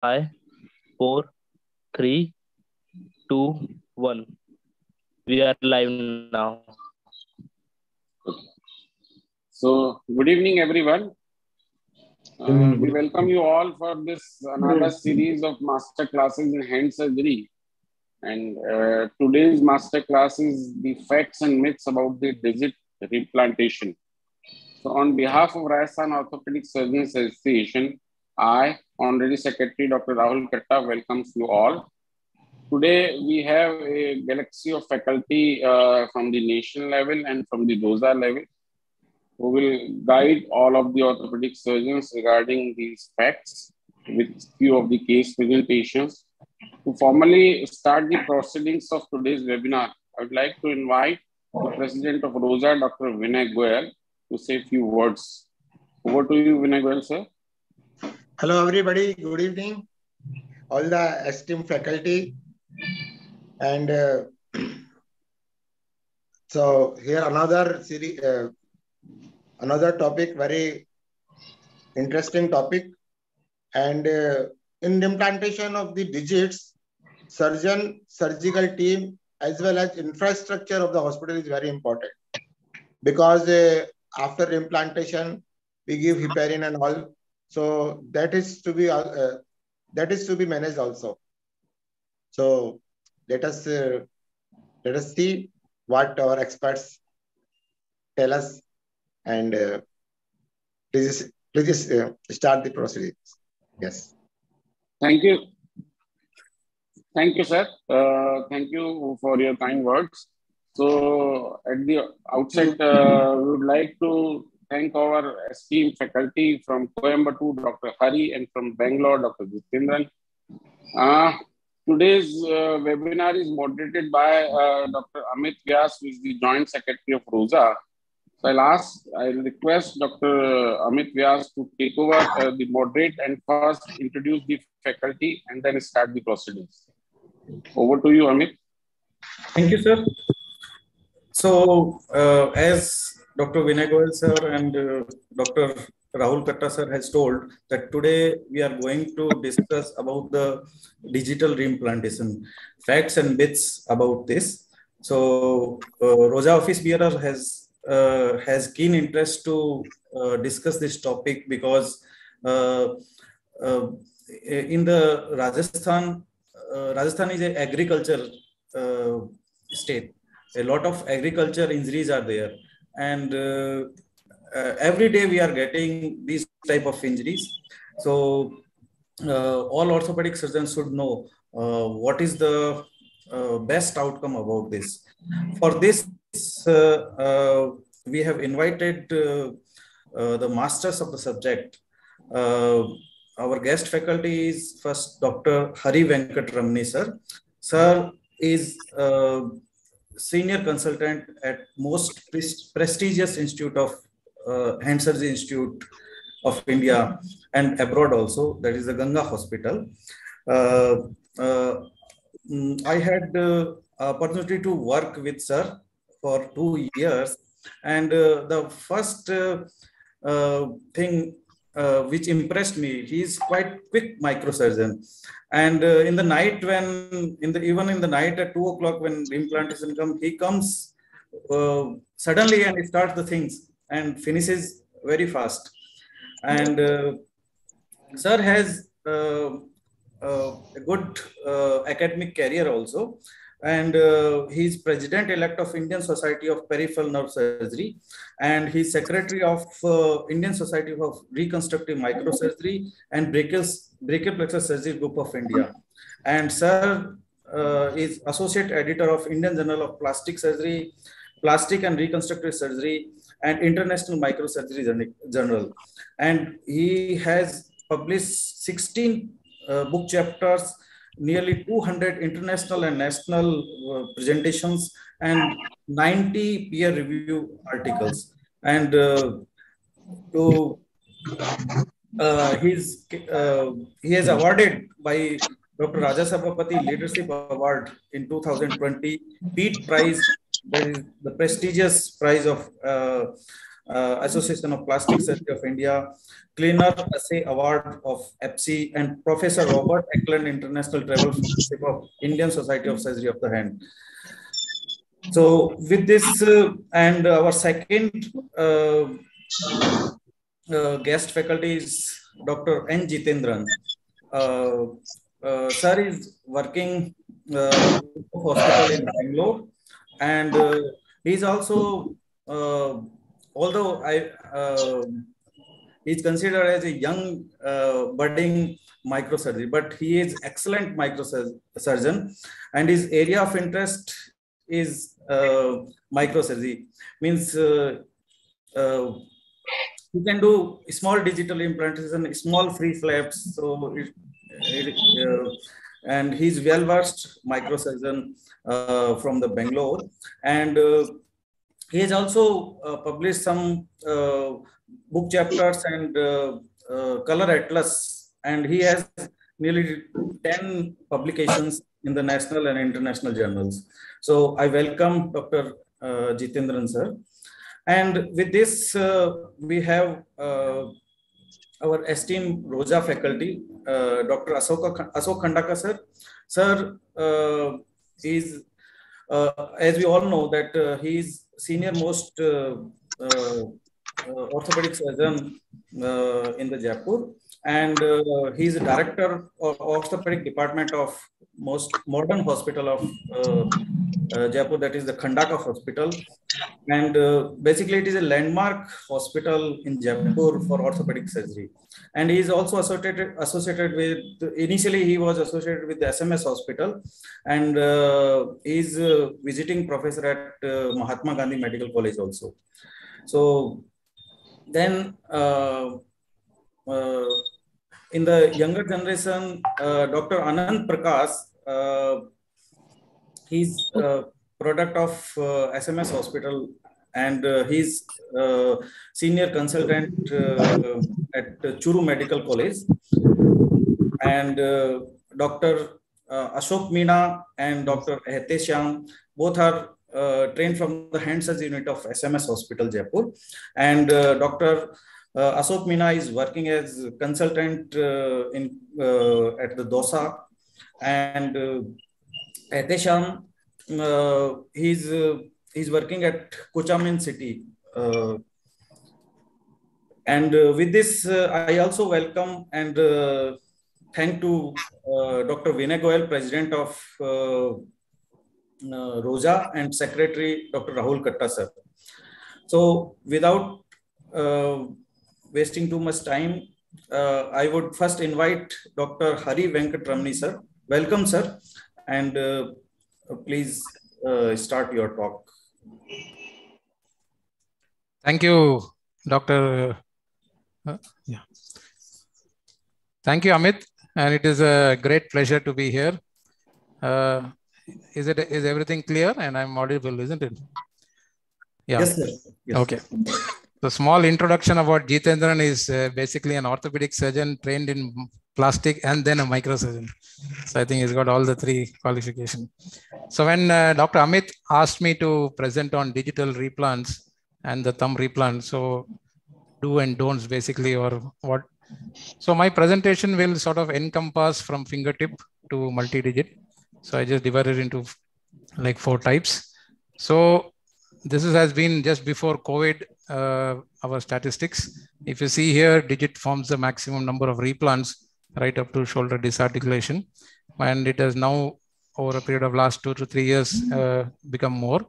five, four, three, two, one. We are live now. So, good evening, everyone. Uh, we welcome you all for this another series of master classes in hand surgery. And uh, today's master class is the facts and myths about the digit replantation. So, on behalf of Rajasthan Orthopedic Surgeons Association, I, Honorary Secretary Dr. Rahul Katta, welcomes you all. Today, we have a galaxy of faculty uh, from the national level and from the DOSA level who will guide all of the orthopedic surgeons regarding these facts with few of the case presentations. To formally start the proceedings of today's webinar, I would like to invite the President of ROSA, Dr. Vinay Goyal, to say a few words. Over to you, Vinay Goyal, sir. Hello, everybody. Good evening. All the esteemed faculty. And uh, so here another series, uh, another topic, very interesting topic. And uh, in implantation of the digits, surgeon, surgical team, as well as infrastructure of the hospital is very important. Because uh, after implantation, we give heparin and all. So that is to be uh, that is to be managed also. So let us uh, let us see what our experts tell us, and uh, please please uh, start the proceedings. Yes. Thank you. Thank you, sir. Uh, thank you for your kind words. So, at the outset, uh, we would like to thank our esteemed faculty from Coimbatore, Dr. Hari, and from Bangalore, Dr. Jithendran. Uh, today's uh, webinar is moderated by uh, Dr. Amit Vyas, who is the Joint Secretary of ROSA. So I'll ask, I'll request Dr. Amit Vyas to take over uh, the moderate and first introduce the faculty and then start the proceedings. Over to you, Amit. Thank you, sir. So, uh, as Dr. Vinay Goyal sir and uh, Dr. Rahul Katta sir has told that today we are going to discuss about the digital reimplantation, facts and myths about this. So, uh, Rosa Office Bearer has uh, has keen interest to uh, discuss this topic because uh, in the Rajasthan, Rajasthan is an agriculture state. A lot of agriculture injuries are there, and uh, uh, every day we are getting these type of injuries. So uh, all orthopedic surgeons should know what is the best outcome about this. For this, uh, we have invited uh, uh, the masters of the subject. our guest faculty is first Dr. Hari Venkatramani sir. Sir is senior consultant at most prestigious institute of uh, hand surgery institute of India and abroad also, that is the Ganga Hospital. Uh, uh, I had uh, opportunity to work with sir for two years. And uh, the first uh, uh, which impressed me, he's quite quick microsurgeon. And in the night when, in the even in the night at two o'clock when implantation comes, he comes uh, suddenly and he starts the things and finishes very fast. And sir has uh, a good uh, academic career also and uh, he's president elect of indian society of peripheral nerve surgery. And he's secretary of uh, indian society of reconstructive microsurgery and brachial plexus surgery group of india. And sir uh, is associate editor of indian journal of plastic surgery plastic and reconstructive surgery and international microsurgery journal and he has published 16 uh, book chapters nearly 200 international and national uh, presentations and 90 peer review articles and uh, to uh, he's uh, he has awarded by Dr. Raja Sabapathy Leadership Award in 2020 Pete Prize the prestigious prize of uh, uh, Association of Plastic Surgery of India, Cleaner Assay Award of APSI, and Professor Robert Acland International Travel Fellowship of Indian Society of Surgery of the Hand. So with this uh, and our second uh, uh, guest faculty is Dr. N. Jithendran. Uh, uh, sir is working hospital in Bangalore and he's also although I he's considered as a young budding microsurgery, but he is excellent microsurgeon and his area of interest is uh, microsurgery means uh, uh, you can do small digital implantation, small free flaps. So, it, it, uh, and he's well versed microsurgeon uh, from the Bangalore, and uh, he has also uh, published some uh, book chapters and uh, color atlas, and he has nearly ten publications in the national and international journals. So, I welcome Dr. Jithendran sir. And with this, uh, we have uh, our esteemed ROSA faculty, uh, Dr. Asoka, Asok Khandaka sir. Sir is, as we all know, that he is senior most orthopedic surgeon in the Jaipur and uh, he is director of orthopedic department of most modern hospital of uh, uh, Jaipur, that is the Khandaka Hospital. And uh, basically, it is a landmark hospital in Jaipur for orthopedic surgery. And he is also associated, associated with, initially, he was associated with the SMS Hospital. And uh, he is a visiting professor at uh, Mahatma Gandhi Medical College also. So then, uh, in the younger generation, Dr. Anand Prakash, uh, he's product of SMS uh, Hospital and uh, he's senior consultant at Churu Medical College. And Dr. Ashok Meena and Dr. Hetesham both are uh, trained from the hand unit of SMS Hospital, Jaipur. And uh, Dr. Uh, Ashok Meena is working as consultant in at the Dausa and uh, Etesham, uh, he's uh, he's working at Kuchaman city. Uh, and uh, with this, uh, I also welcome and uh, thank to Dr. Vinay Goyal, President of ROSA, and Secretary Dr. Rahul Katta, sir. So, without wasting too much time, I would first invite Dr. Hari Venkatramani, sir, Welcome, sir, and uh, please uh, start your talk. Thank you, Dr. Uh, yeah. Thank you, Amit, and it is a great pleasure to be here. Uh, is it is everything clear? And I'm audible, isn't it? Yeah. Yes, sir. Yes. Okay. The small introduction about Jithendran is uh, basically an orthopedic surgeon trained in plastic and then a microsurgeon. So I think he's got all the three qualifications. So when uh, Dr. Amit asked me to present on digital replants and the thumb replant, so do and don'ts basically or what. So my presentation will sort of encompass from fingertip to multi-digit. So I just divided into like four types. So this is, has been just before COVID, uh, our statistics. If you see here, digit forms the maximum number of replants right up to shoulder disarticulation. And it has now, over a period of last two to three years, uh, become more.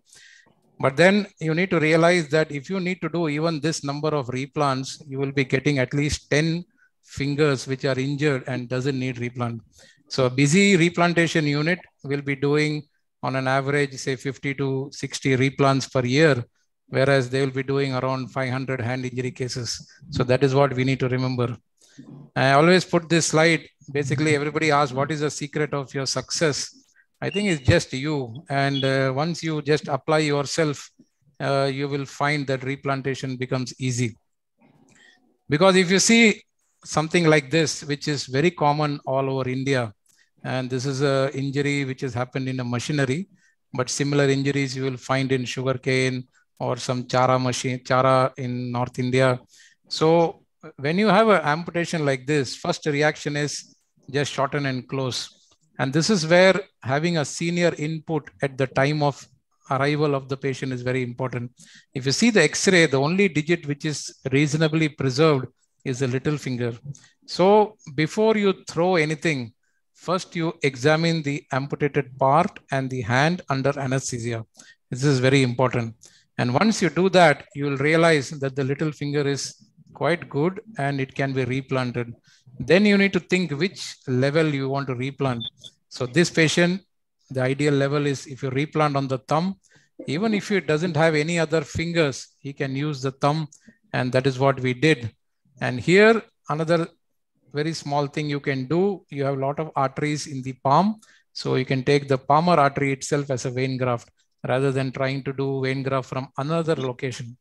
But then you need to realize that if you need to do even this number of replants, you will be getting at least 10 fingers which are injured and doesn't need replant. So a busy replantation unit will be doing on an average, say 50 to 60 replants per year, whereas they will be doing around 500 hand injury cases. So that is what we need to remember. I always put this slide. Basically, everybody asks, what is the secret of your success? I think it's just you. And uh, once you just apply yourself, uh, you will find that replantation becomes easy. Because if you see something like this, which is very common all over India, and this is a injury which has happened in a machinery, but similar injuries you will find in sugarcane or some chara machine, chara in North India. So when you have an amputation like this, first reaction is just shorten and close. And this is where having a senior input at the time of arrival of the patient is very important. If you see the X-ray, the only digit which is reasonably preserved is the little finger. So before you throw anything, first you examine the amputated part and the hand under anesthesia. This is very important. And once you do that, you will realize that the little finger is quite good and it can be replanted. Then you need to think which level you want to replant. So this patient, the ideal level is if you replant on the thumb, even if he doesn't have any other fingers, he can use the thumb. And that is what we did. And here, another very small thing you can do, you have a lot of arteries in the palm. So you can take the palmar artery itself as a vein graft rather than trying to do vein graft from another location.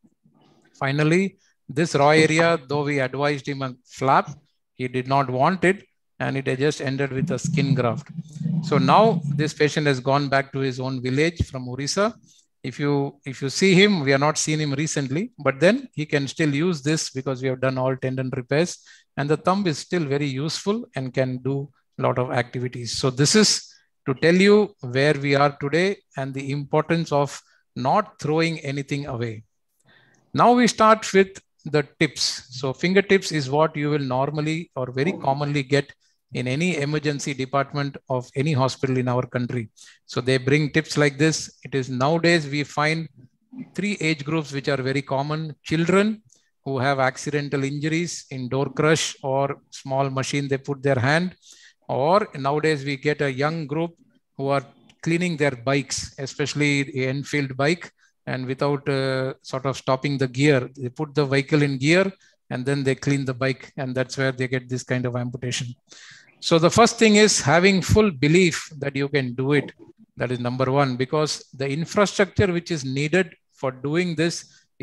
Finally, this raw area, though we advised him a flap, he did not want it and it just ended with a skin graft. So now this patient has gone back to his own village from Orissa. If you if you see him, we have not seen him recently, but then he can still use this because we have done all tendon repairs and the thumb is still very useful and can do a lot of activities. So this is to tell you where we are today and the importance of not throwing anything away. Now we start with the tips. So fingertips is what you will normally or very commonly get in any emergency department of any hospital in our country. So they bring tips like this. It is nowadays we find three age groups which are very common. Children who have accidental injuries in door crush or small machine they put their hand. Or nowadays we get a young group who are cleaning their bikes, especially the Enfield bike and without uh, sort of stopping the gear, they put the vehicle in gear and then they clean the bike. And that's where they get this kind of amputation. So the first thing is having full belief that you can do it. That is number one, because the infrastructure which is needed for doing this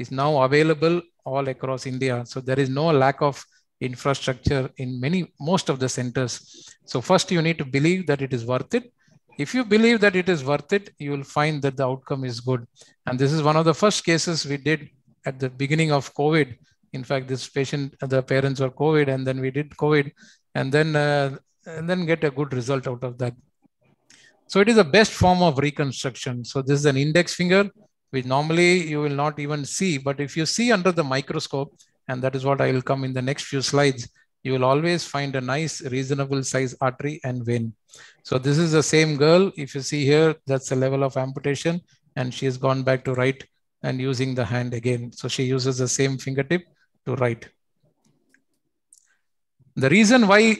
is now available all across India. So there is no lack of infrastructure in many, most of the centers. So first you need to believe that it is worth it. If you believe that it is worth it, you will find that the outcome is good. And this is one of the first cases we did at the beginning of COVID. In fact, this patient, the parents were COVID, and then we did COVID, and then uh, and then get a good result out of that. So it is the best form of reconstruction. So this is an index finger, which normally you will not even see, but if you see under the microscope, and that is what I will come in the next few slides, you will always find a nice reasonable size artery and vein. So this is the same girl. If you see here, that's the level of amputation and she has gone back to right and using the hand again. So she uses the same fingertip to write. The reason why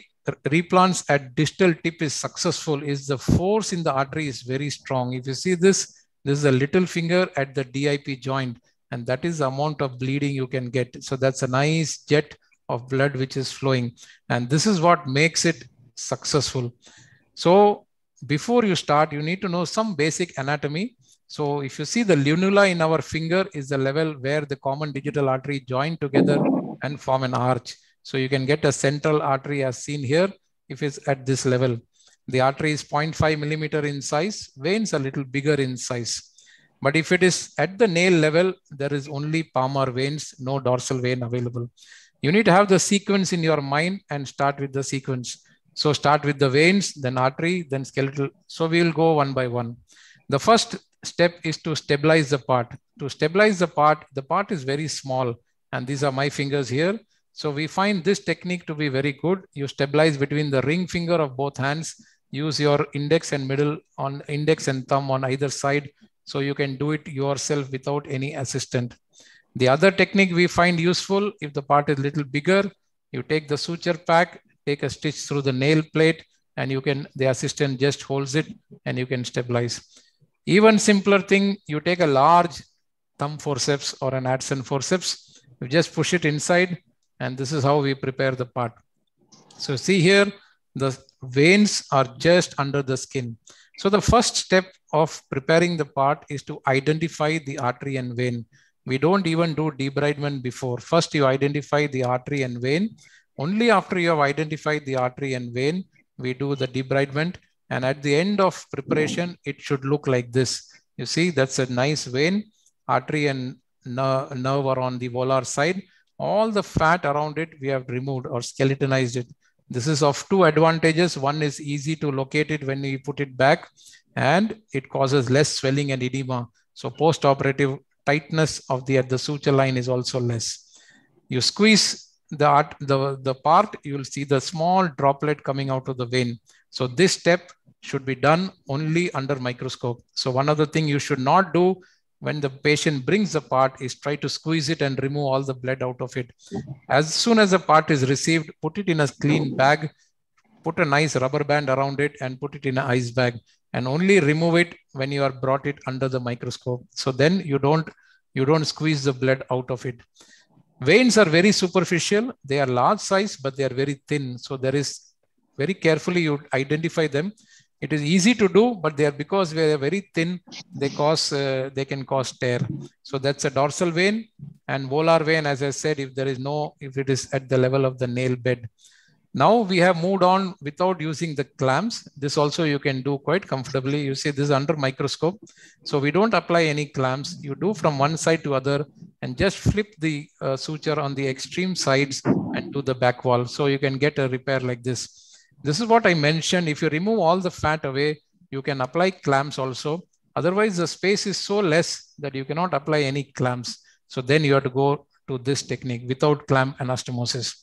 replants at distal tip is successful is the force in the artery is very strong. If you see this, this is a little finger at the DIP joint and that is the amount of bleeding you can get. So that's a nice jet of blood which is flowing. And this is what makes it successful. So before you start, you need to know some basic anatomy. So if you see the lunula in our finger is the level where the common digital artery join together and form an arch. So you can get a central artery as seen here if it's at this level. The artery is 0.5 millimeter in size, veins a little bigger in size. But if it is at the nail level, there is only palmar veins, no dorsal vein available. You need to have the sequence in your mind and start with the sequence. So start with the veins, then artery, then skeletal. So we will go one by one. The first step is to stabilize the part. To stabilize the part, the part is very small. And these are my fingers here. So we find this technique to be very good. You stabilize between the ring finger of both hands. Use your index and middle on index and thumb on either side. So you can do it yourself without any assistant. The other technique we find useful, if the part is little bigger, you take the suture pack, take a stitch through the nail plate, and you can, the assistant just holds it and you can stabilize. Even simpler thing, you take a large thumb forceps or an Adson forceps, you just push it inside, and this is how we prepare the part. So see here, the veins are just under the skin. So the first step of preparing the part is to identify the artery and vein. We don't even do debridement before. First, you identify the artery and vein. Only after you have identified the artery and vein, we do the debridement. And at the end of preparation, it should look like this. You see, that's a nice vein. artery and nerve are on the volar side. All the fat around it, we have removed or skeletonized it. This is of two advantages. One is easy to locate it when we put it back and it causes less swelling and edema. So post-operative tightness of the at the suture line is also less. You squeeze the, the, the part, you will see the small droplet coming out of the vein. So this step should be done only under microscope. So one other thing you should not do when the patient brings the part is try to squeeze it and remove all the blood out of it. As soon as the part is received, put it in a clean bag, put a nice rubber band around it and put it in an ice bag and only remove it when you are brought it under the microscope. So then you don't, you don't squeeze the blood out of it. Veins are very superficial. They are large size, but they are very thin. So there is very carefully you identify them it is easy to do but they are because they are very thin they cause uh, they can cause tear so that's a dorsal vein and volar vein as i said if there is no if it is at the level of the nail bed now we have moved on without using the clamps this also you can do quite comfortably you see this under microscope so we don't apply any clamps you do from one side to other and just flip the uh, suture on the extreme sides and to the back wall so you can get a repair like this this is what I mentioned. If you remove all the fat away, you can apply clamps also. Otherwise, the space is so less that you cannot apply any clamps. So then you have to go to this technique without clamp anastomosis.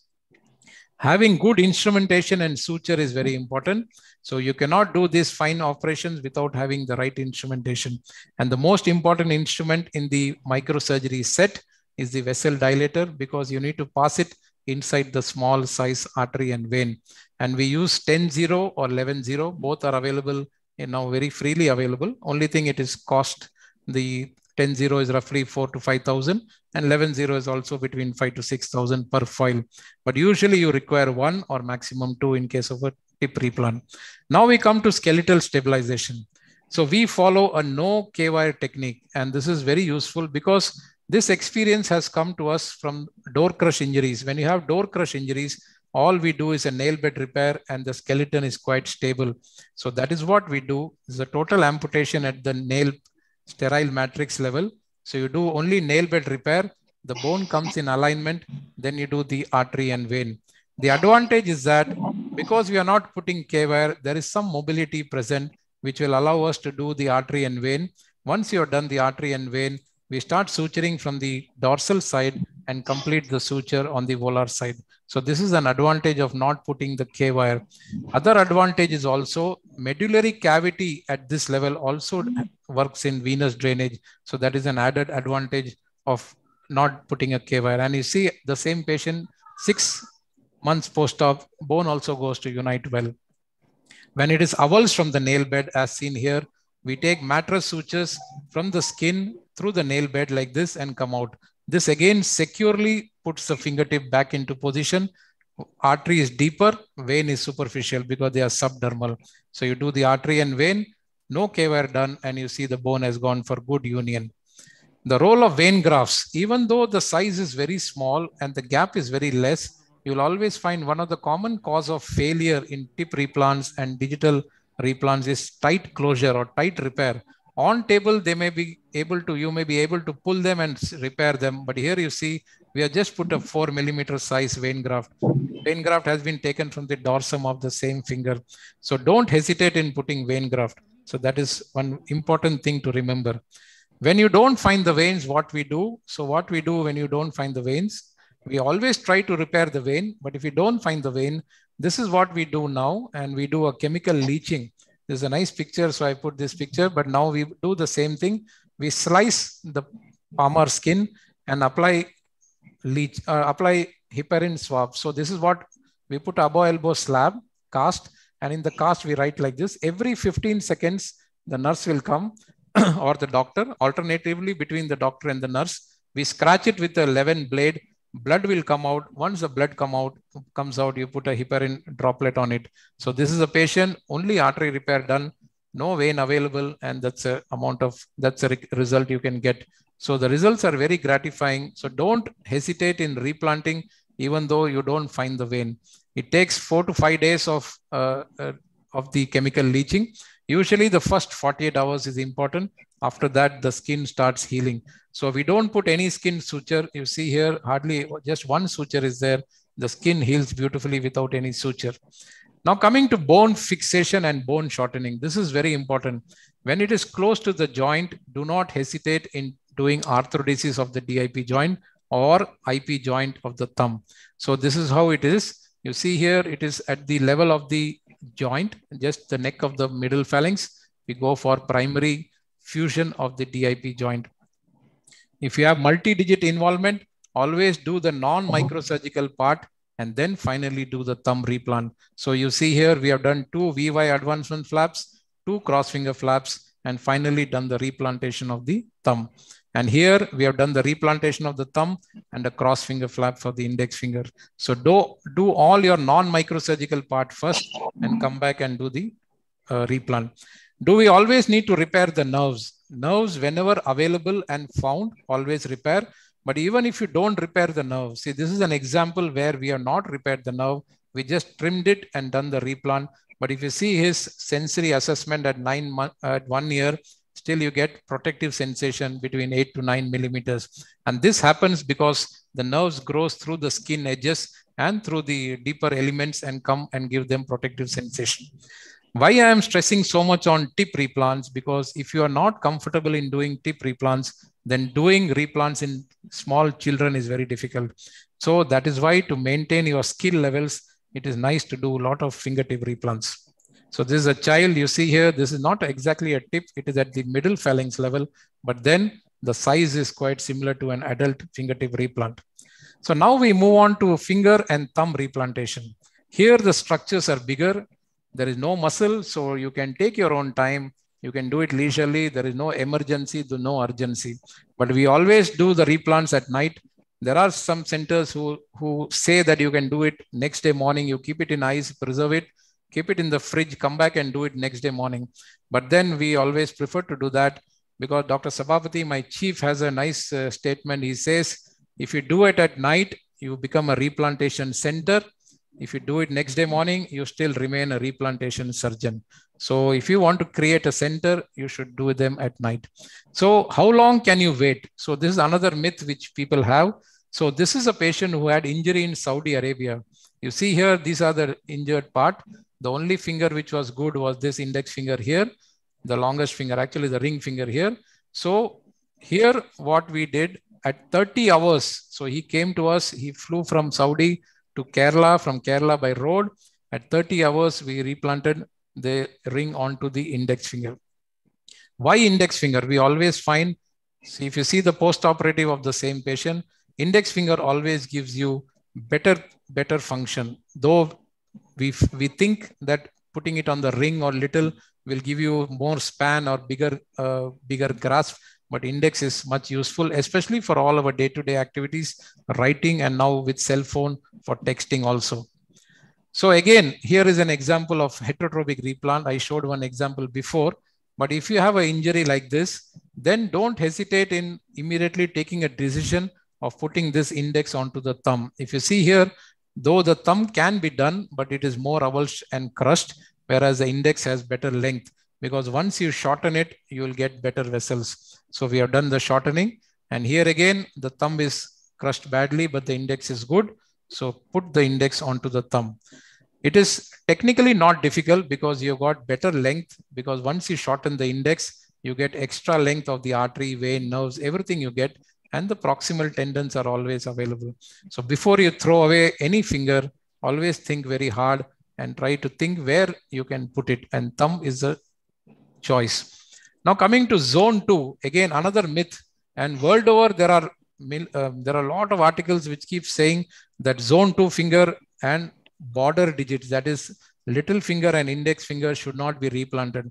Having good instrumentation and suture is very important. So you cannot do these fine operations without having the right instrumentation. And the most important instrument in the microsurgery set is the vessel dilator because you need to pass it inside the small size artery and vein. And we use 10-0 or 11-0. Both are available you now very freely available. Only thing it is cost. The 10.0 is roughly 4 to 5,000 and 11 0 is also between 5 to 6,000 per file. But usually you require one or maximum two in case of a tip replant. Now we come to skeletal stabilization. So we follow a no K-wire technique and this is very useful because this experience has come to us from door crush injuries. When you have door crush injuries, all we do is a nail bed repair and the skeleton is quite stable. So that is what we do is a total amputation at the nail sterile matrix level. So you do only nail bed repair, the bone comes in alignment, then you do the artery and vein. The advantage is that because we are not putting K-wire, there is some mobility present, which will allow us to do the artery and vein. Once you have done the artery and vein, we start suturing from the dorsal side and complete the suture on the volar side. So this is an advantage of not putting the K-wire. Other advantage is also medullary cavity at this level also works in venous drainage. So that is an added advantage of not putting a K-wire. And you see the same patient six months post-op, bone also goes to unite well. When it is avulsed from the nail bed as seen here, we take mattress sutures from the skin through the nail bed like this and come out. This again securely puts the fingertip back into position. Artery is deeper, vein is superficial because they are subdermal. So you do the artery and vein, no K-wire done, and you see the bone has gone for good union. The role of vein grafts, even though the size is very small and the gap is very less, you'll always find one of the common cause of failure in tip replants and digital replants is tight closure or tight repair on table they may be able to you may be able to pull them and repair them. But here you see we have just put a four millimeter size vein graft. Vein graft has been taken from the dorsum of the same finger. So don't hesitate in putting vein graft. So that is one important thing to remember. When you don't find the veins what we do so what we do when you don't find the veins we always try to repair the vein. But if you don't find the vein this is what we do now. And we do a chemical leaching this is a nice picture, so I put this picture, but now we do the same thing. We slice the palmar skin and apply leech, uh, apply heparin swab. So this is what we put above elbow slab, cast, and in the cast we write like this. Every 15 seconds, the nurse will come or the doctor, alternatively between the doctor and the nurse. We scratch it with a 11 blade blood will come out. Once the blood come out, comes out, you put a heparin droplet on it. So this is a patient, only artery repair done, no vein available, and that's a amount of, that's a result you can get. So the results are very gratifying. So don't hesitate in replanting, even though you don't find the vein. It takes four to five days of, uh, uh, of the chemical leaching. Usually the first 48 hours is important. After that, the skin starts healing. So we don't put any skin suture. You see here, hardly just one suture is there. The skin heals beautifully without any suture. Now coming to bone fixation and bone shortening. This is very important. When it is close to the joint, do not hesitate in doing arthrodesis of the DIP joint or IP joint of the thumb. So this is how it is. You see here, it is at the level of the joint, just the neck of the middle phalanx. We go for primary fusion of the DIP joint. If you have multi-digit involvement, always do the non-microsurgical part and then finally do the thumb replant. So you see here, we have done two VY advancement flaps, two cross finger flaps, and finally done the replantation of the thumb. And here we have done the replantation of the thumb and a cross finger flap for the index finger. So do, do all your non-microsurgical part first and come back and do the uh, replant. Do we always need to repair the nerves? Nerves, whenever available and found, always repair. But even if you don't repair the nerve, see, this is an example where we have not repaired the nerve. We just trimmed it and done the replant. But if you see his sensory assessment at nine at one year, still you get protective sensation between 8 to 9 millimeters. And this happens because the nerves grows through the skin edges and through the deeper elements and come and give them protective sensation. Why I am stressing so much on tip replants, because if you are not comfortable in doing tip replants, then doing replants in small children is very difficult. So that is why to maintain your skill levels, it is nice to do a lot of fingertip replants. So this is a child you see here. This is not exactly a tip. It is at the middle phalanx level, but then the size is quite similar to an adult fingertip replant. So now we move on to finger and thumb replantation. Here the structures are bigger. There is no muscle, so you can take your own time. You can do it leisurely. There is no emergency, no urgency. But we always do the replants at night. There are some centers who, who say that you can do it next day morning. You keep it in ice, preserve it keep it in the fridge, come back and do it next day morning. But then we always prefer to do that because Dr. Sabapathy, my chief, has a nice uh, statement. He says, if you do it at night, you become a replantation center. If you do it next day morning, you still remain a replantation surgeon. So if you want to create a center, you should do them at night. So how long can you wait? So this is another myth which people have. So this is a patient who had injury in Saudi Arabia. You see here, these are the injured part. The only finger which was good was this index finger here, the longest finger, actually the ring finger here. So here what we did at 30 hours, so he came to us, he flew from Saudi to Kerala, from Kerala by road. At 30 hours, we replanted the ring onto the index finger. Why index finger? We always find, see if you see the post-operative of the same patient, index finger always gives you better, better function. Though we we think that putting it on the ring or little will give you more span or bigger uh, bigger grasp but index is much useful especially for all our day-to-day activities writing and now with cell phone for texting also. So again here is an example of heterotopic replant. I showed one example before. But if you have an injury like this then don't hesitate in immediately taking a decision of putting this index onto the thumb. If you see here Though the thumb can be done, but it is more avulsed and crushed, whereas the index has better length because once you shorten it, you will get better vessels. So we have done the shortening. And here again, the thumb is crushed badly, but the index is good. So put the index onto the thumb. It is technically not difficult because you've got better length because once you shorten the index, you get extra length of the artery, vein, nerves, everything you get and the proximal tendons are always available. So before you throw away any finger, always think very hard and try to think where you can put it. And thumb is a choice. Now coming to zone two, again, another myth. And world over, there are uh, there are a lot of articles which keep saying that zone two finger and border digits, that is little finger and index finger should not be replanted.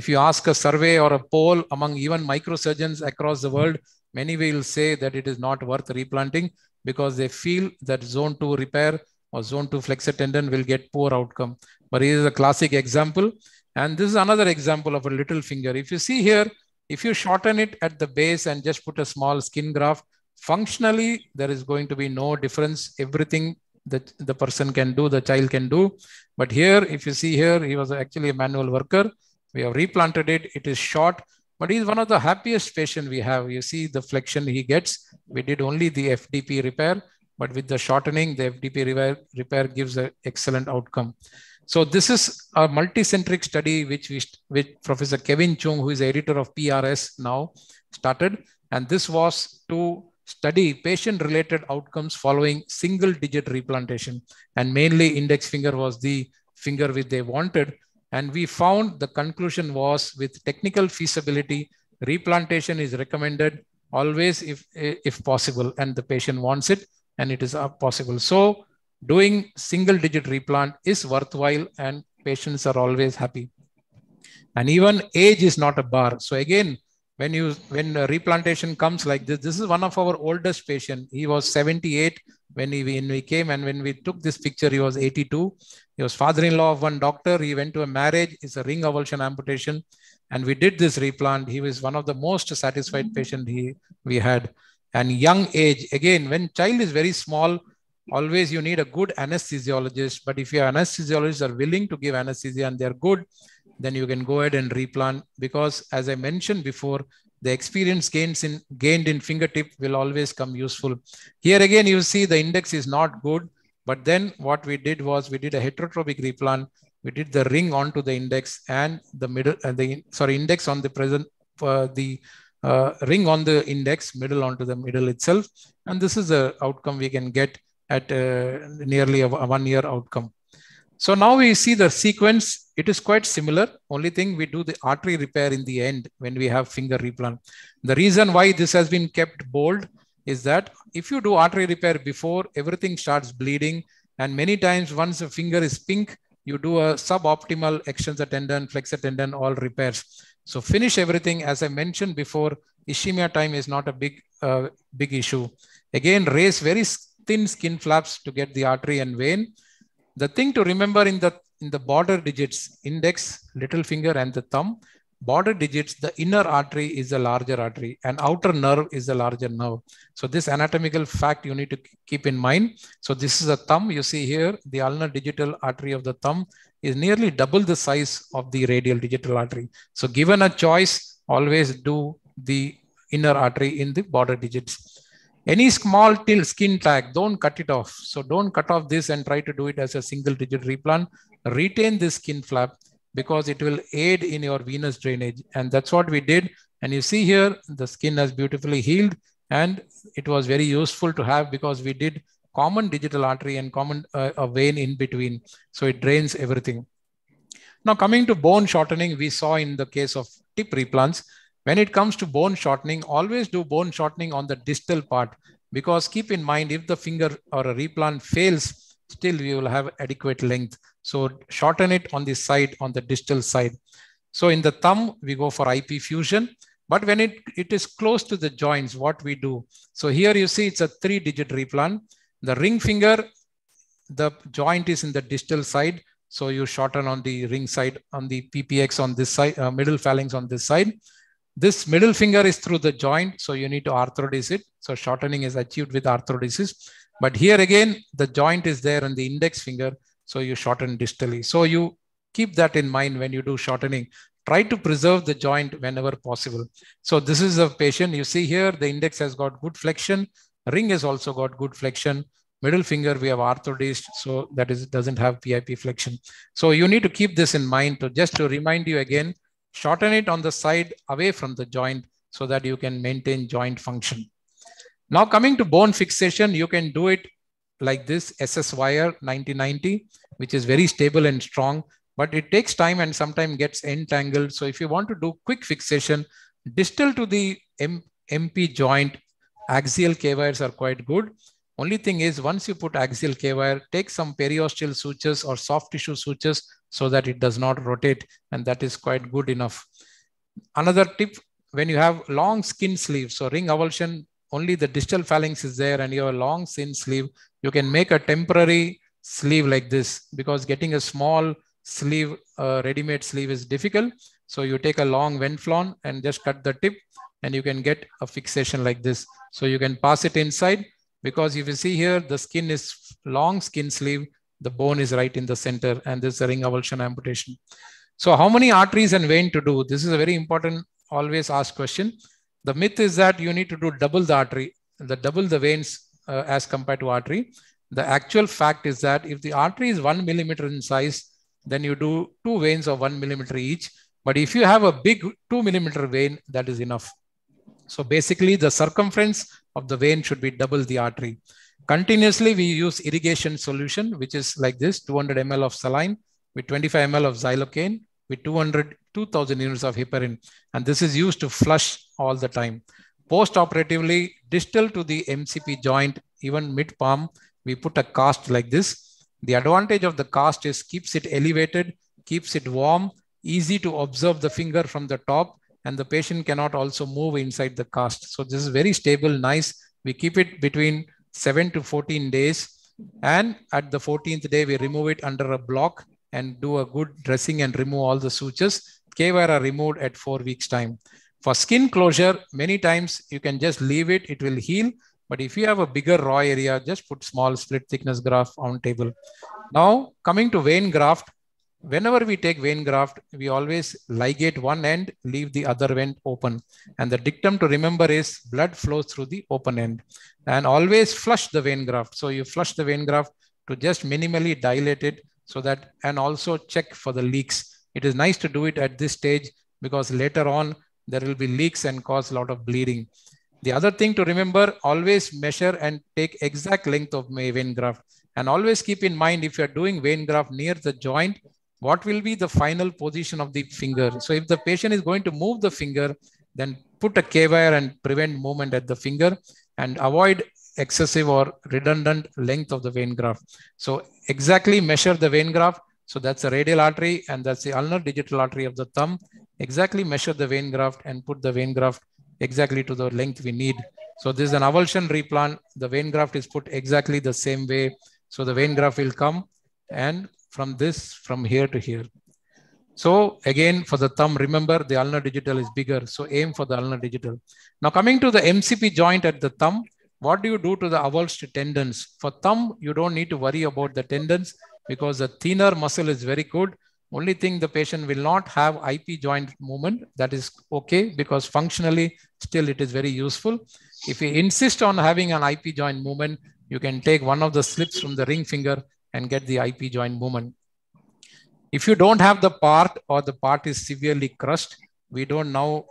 If you ask a survey or a poll among even microsurgeons across the world, Many will say that it is not worth replanting because they feel that zone 2 repair or zone 2 flexor tendon will get poor outcome. But it is a classic example. And this is another example of a little finger. If you see here, if you shorten it at the base and just put a small skin graft, functionally, there is going to be no difference. Everything that the person can do, the child can do. But here, if you see here, he was actually a manual worker. We have replanted it. It is short, but he's one of the happiest patient we have. You see the flexion he gets. We did only the FDP repair, but with the shortening, the FDP repair, repair gives an excellent outcome. So this is a multicentric study which we, which Professor Kevin Chung, who is editor of PRS now, started. And this was to study patient-related outcomes following single-digit replantation. And mainly index finger was the finger which they wanted. And we found the conclusion was with technical feasibility, replantation is recommended always if, if possible, and the patient wants it, and it is uh, possible. So doing single digit replant is worthwhile and patients are always happy. And even age is not a bar. So again, when you when replantation comes like this, this is one of our oldest patient. He was 78 when he when we came and when we took this picture, he was 82. He was father-in-law of one doctor. He went to a marriage. It's a ring avulsion amputation, and we did this replant. He was one of the most satisfied patient he we had. And young age again, when child is very small, always you need a good anesthesiologist. But if your anesthesiologists are willing to give anesthesia and they're good, then you can go ahead and replant because as I mentioned before, the experience gains in gained in fingertip will always come useful. Here again, you see the index is not good, but then what we did was we did a heterotopic replant. We did the ring onto the index and the middle, uh, the sorry index on the present, uh, the uh, ring on the index, middle onto the middle itself, and this is the outcome we can get at uh, nearly a, a one year outcome. So now we see the sequence. It is quite similar. Only thing we do the artery repair in the end when we have finger replant. The reason why this has been kept bold is that if you do artery repair before, everything starts bleeding. And many times once a finger is pink, you do a suboptimal extensor tendon, flexor tendon, all repairs. So finish everything. As I mentioned before, ischemia time is not a big, uh, big issue. Again, raise very thin skin flaps to get the artery and vein. The thing to remember in the in the border digits, index, little finger, and the thumb, border digits, the inner artery is the larger artery and outer nerve is the larger nerve. So this anatomical fact you need to keep in mind. So this is a thumb. You see here, the ulnar digital artery of the thumb is nearly double the size of the radial digital artery. So given a choice, always do the inner artery in the border digits. Any small till skin tag, don't cut it off. So don't cut off this and try to do it as a single digit replant. Retain this skin flap because it will aid in your venous drainage. And that's what we did. And you see here, the skin has beautifully healed and it was very useful to have because we did common digital artery and common uh, a vein in between. So it drains everything. Now coming to bone shortening, we saw in the case of tip replants, when it comes to bone shortening, always do bone shortening on the distal part because keep in mind if the finger or a replant fails, still we will have adequate length. So shorten it on the side, on the distal side. So in the thumb, we go for IP fusion. But when it, it is close to the joints, what we do? So here you see it's a three digit replant. The ring finger, the joint is in the distal side. So you shorten on the ring side, on the PPX on this side, uh, middle phalanx on this side. This middle finger is through the joint, so you need to arthrodese it. So shortening is achieved with arthrodesis. But here again, the joint is there on the index finger, so you shorten distally. So you keep that in mind when you do shortening. Try to preserve the joint whenever possible. So this is a patient. You see here, the index has got good flexion. Ring has also got good flexion. Middle finger, we have arthrodesed, so that is doesn't have PIP flexion. So you need to keep this in mind to just to remind you again, shorten it on the side away from the joint so that you can maintain joint function. Now coming to bone fixation, you can do it like this SS wire 9090, which is very stable and strong, but it takes time and sometimes gets entangled. So if you want to do quick fixation, distal to the M MP joint, axial K wires are quite good. Only thing is once you put axial K wire, take some periosteal sutures or soft tissue sutures so that it does not rotate and that is quite good enough. Another tip, when you have long skin sleeve, so ring avulsion, only the distal phalanx is there and you have a long thin sleeve, you can make a temporary sleeve like this because getting a small sleeve, uh, ready-made sleeve is difficult. So you take a long venflon and just cut the tip and you can get a fixation like this. So you can pass it inside because if you see here, the skin is long skin sleeve, the bone is right in the center, and this is a ring avulsion amputation. So how many arteries and vein to do? This is a very important, always asked question. The myth is that you need to do double the artery, the double the veins uh, as compared to artery. The actual fact is that if the artery is one millimeter in size, then you do two veins of one millimeter each. But if you have a big two millimeter vein, that is enough. So basically the circumference of the vein should be double the artery. Continuously, we use irrigation solution, which is like this, 200 ml of saline with 25 ml of xylocaine with 200, 2000 units of heparin. And this is used to flush all the time. Post-operatively, distal to the MCP joint, even mid-palm, we put a cast like this. The advantage of the cast is keeps it elevated, keeps it warm, easy to observe the finger from the top, and the patient cannot also move inside the cast. So this is very stable, nice. We keep it between 7 to 14 days. And at the 14th day, we remove it under a block and do a good dressing and remove all the sutures. K-wire are removed at four weeks time. For skin closure, many times you can just leave it, it will heal. But if you have a bigger raw area, just put small split thickness graft on table. Now coming to vein graft, whenever we take vein graft, we always ligate one end, leave the other end open. And the dictum to remember is blood flows through the open end and always flush the vein graft. So you flush the vein graft to just minimally dilate it so that, and also check for the leaks. It is nice to do it at this stage because later on there will be leaks and cause a lot of bleeding. The other thing to remember, always measure and take exact length of vein graft. And always keep in mind if you're doing vein graft near the joint, what will be the final position of the finger? So if the patient is going to move the finger, then put a K-wire and prevent movement at the finger and avoid excessive or redundant length of the vein graft. So exactly measure the vein graft. So that's the radial artery and that's the ulnar digital artery of the thumb. Exactly measure the vein graft and put the vein graft exactly to the length we need. So this is an avulsion replant. The vein graft is put exactly the same way. So the vein graft will come and from this, from here to here. So again, for the thumb, remember the ulnar digital is bigger. So aim for the ulnar digital. Now coming to the MCP joint at the thumb, what do you do to the avulsed tendons? For thumb, you don't need to worry about the tendons because the thenar muscle is very good. Only thing the patient will not have IP joint movement. That is okay because functionally still it is very useful. If you insist on having an IP joint movement, you can take one of the slips from the ring finger and get the IP joint movement. If you don't have the part or the part is severely crushed, we don't now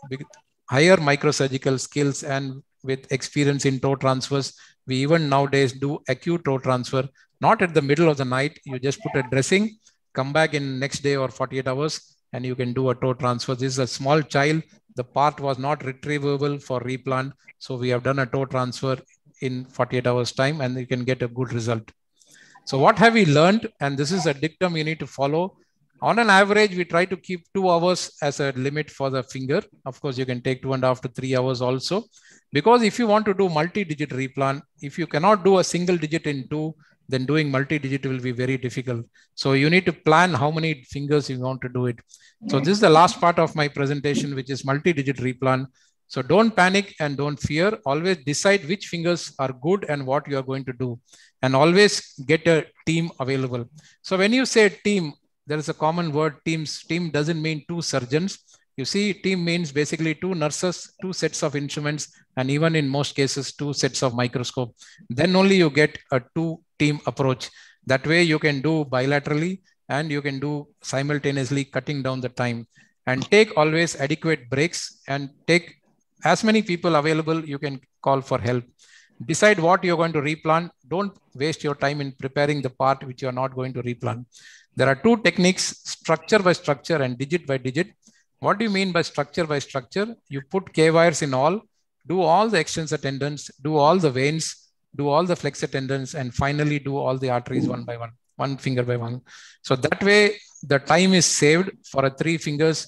higher microsurgical skills and with experience in toe transfers, we even nowadays do acute toe transfer, not at the middle of the night. You just put a dressing, come back in next day or 48 hours, and you can do a toe transfer. This is a small child. The part was not retrievable for replant. So we have done a toe transfer in 48 hours time and you can get a good result. So what have we learned? And this is a dictum you need to follow. On an average, we try to keep two hours as a limit for the finger. Of course, you can take two and a half to three hours also. Because if you want to do multi-digit replan, if you cannot do a single digit in two, then doing multi-digit will be very difficult. So you need to plan how many fingers you want to do it. So this is the last part of my presentation, which is multi-digit replant. So don't panic and don't fear. Always decide which fingers are good and what you are going to do. And always get a team available. So when you say team, there is a common word teams. Team doesn't mean two surgeons. You see, team means basically two nurses, two sets of instruments, and even in most cases, two sets of microscope. Then only you get a two team approach. That way you can do bilaterally and you can do simultaneously cutting down the time and take always adequate breaks and take as many people available you can call for help. Decide what you're going to replant don't waste your time in preparing the part which you're not going to replant there are two techniques structure by structure and digit by digit. What do you mean by structure by structure? You put k wires in all do all the extensor tendons do all the veins do all the flexor tendons and finally do all the arteries one by one one finger by one. So that way the time is saved for a three fingers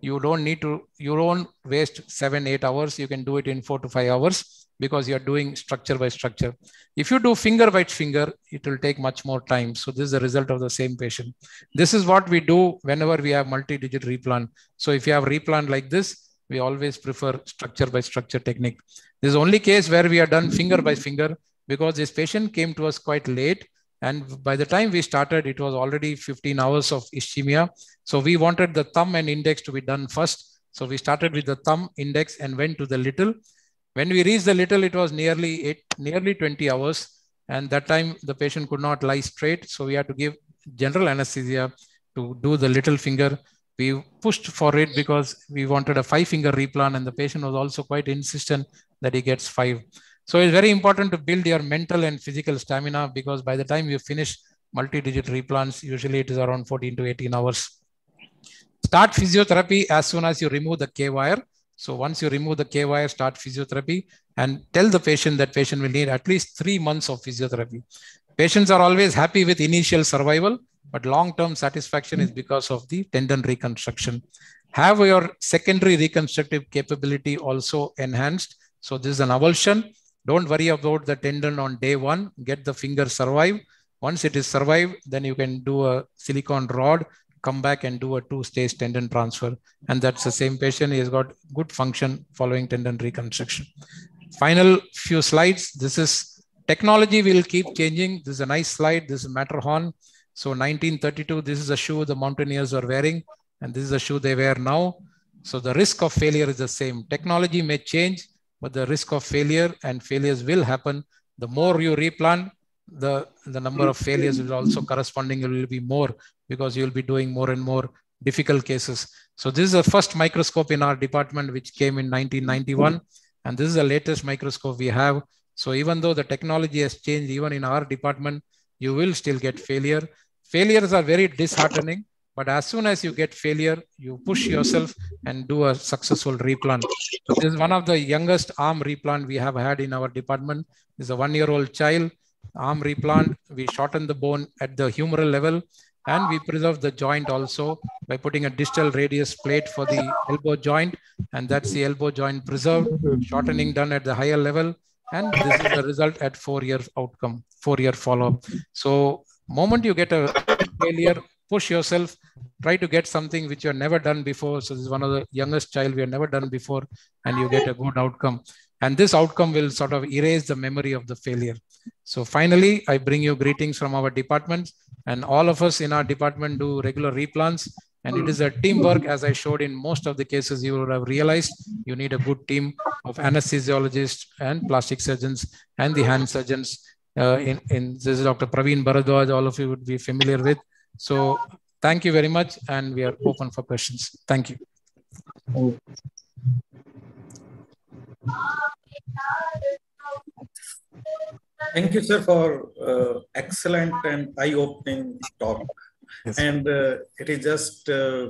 you don't need to you don't waste seven eight hours. You can do it in four to five hours because you're doing structure by structure. If you do finger by finger it will take much more time. So this is the result of the same patient. This is what we do whenever we have multi-digit replant so if you have replant like this we always prefer structure by structure technique. This is only case where we are done finger by finger because this patient came to us quite late. And by the time we started, it was already 15 hours of ischemia. So we wanted the thumb and index to be done first. So we started with the thumb index and went to the little. When we reached the little, it was nearly eight, nearly 20 hours. And that time the patient could not lie straight. So we had to give general anesthesia to do the little finger. We pushed for it because we wanted a five finger replant and the patient was also quite insistent that he gets five. So it's very important to build your mental and physical stamina because by the time you finish multi-digit replants, usually it is around 14 to 18 hours. Start physiotherapy as soon as you remove the K wire. So once you remove the K wire, start physiotherapy and tell the patient that patient will need at least three months of physiotherapy. Patients are always happy with initial survival, but long-term satisfaction is because of the tendon reconstruction. Have your secondary reconstructive capability also enhanced. So this is an avulsion don't worry about the tendon on day one. Get the finger survive. Once it is survived, then you can do a silicone rod, come back and do a two-stage tendon transfer. And that's the same patient. He has got good function following tendon reconstruction. Final few slides. This is technology will keep changing. This is a nice slide. This is Matterhorn. So 1932, this is a shoe the mountaineers are wearing. And this is a shoe they wear now. So the risk of failure is the same. Technology may change, but the risk of failure and failures will happen. The more you replan, the, the number of failures will also corresponding will be more because you'll be doing more and more difficult cases. So this is the first microscope in our department, which came in 1991. And this is the latest microscope we have. So even though the technology has changed, even in our department, you will still get failure. Failures are very disheartening but as soon as you get failure, you push yourself and do a successful replant. This is one of the youngest arm replant we have had in our department. Is a one-year-old child arm replant. We shorten the bone at the humeral level and we preserve the joint also by putting a distal radius plate for the elbow joint and that's the elbow joint preserved shortening done at the higher level and this is the result at four year outcome four year follow-up so moment you get a failure push yourself. Try to get something which you have never done before. So this is one of the youngest child we have never done before and you get a good outcome. And this outcome will sort of erase the memory of the failure. So finally i bring you greetings from our department. And all of us in our department do regular replans. And it is a teamwork as i showed in most of the cases you would have realized. You need a good team of anesthesiologists and plastic surgeons and the hand surgeons. Uh, in, in this is dr praveen bharadwaj all of you would be familiar with so thank you very much and we are open for questions. Thank you. Thank you, sir, for uh, excellent and eye-opening talk. Yes. And uh, it is just uh,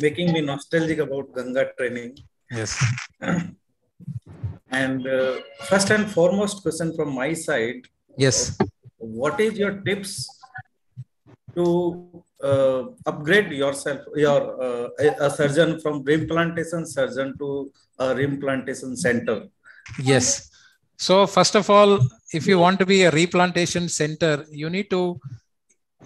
making me nostalgic about Ganga training. Yes. and uh, first and foremost question from my side. Yes. What is your tips to uh, upgrade yourself, your uh, a surgeon from reimplantation surgeon to a reimplantation center? Yes. So first of all, if you want to be a replantation center, you need to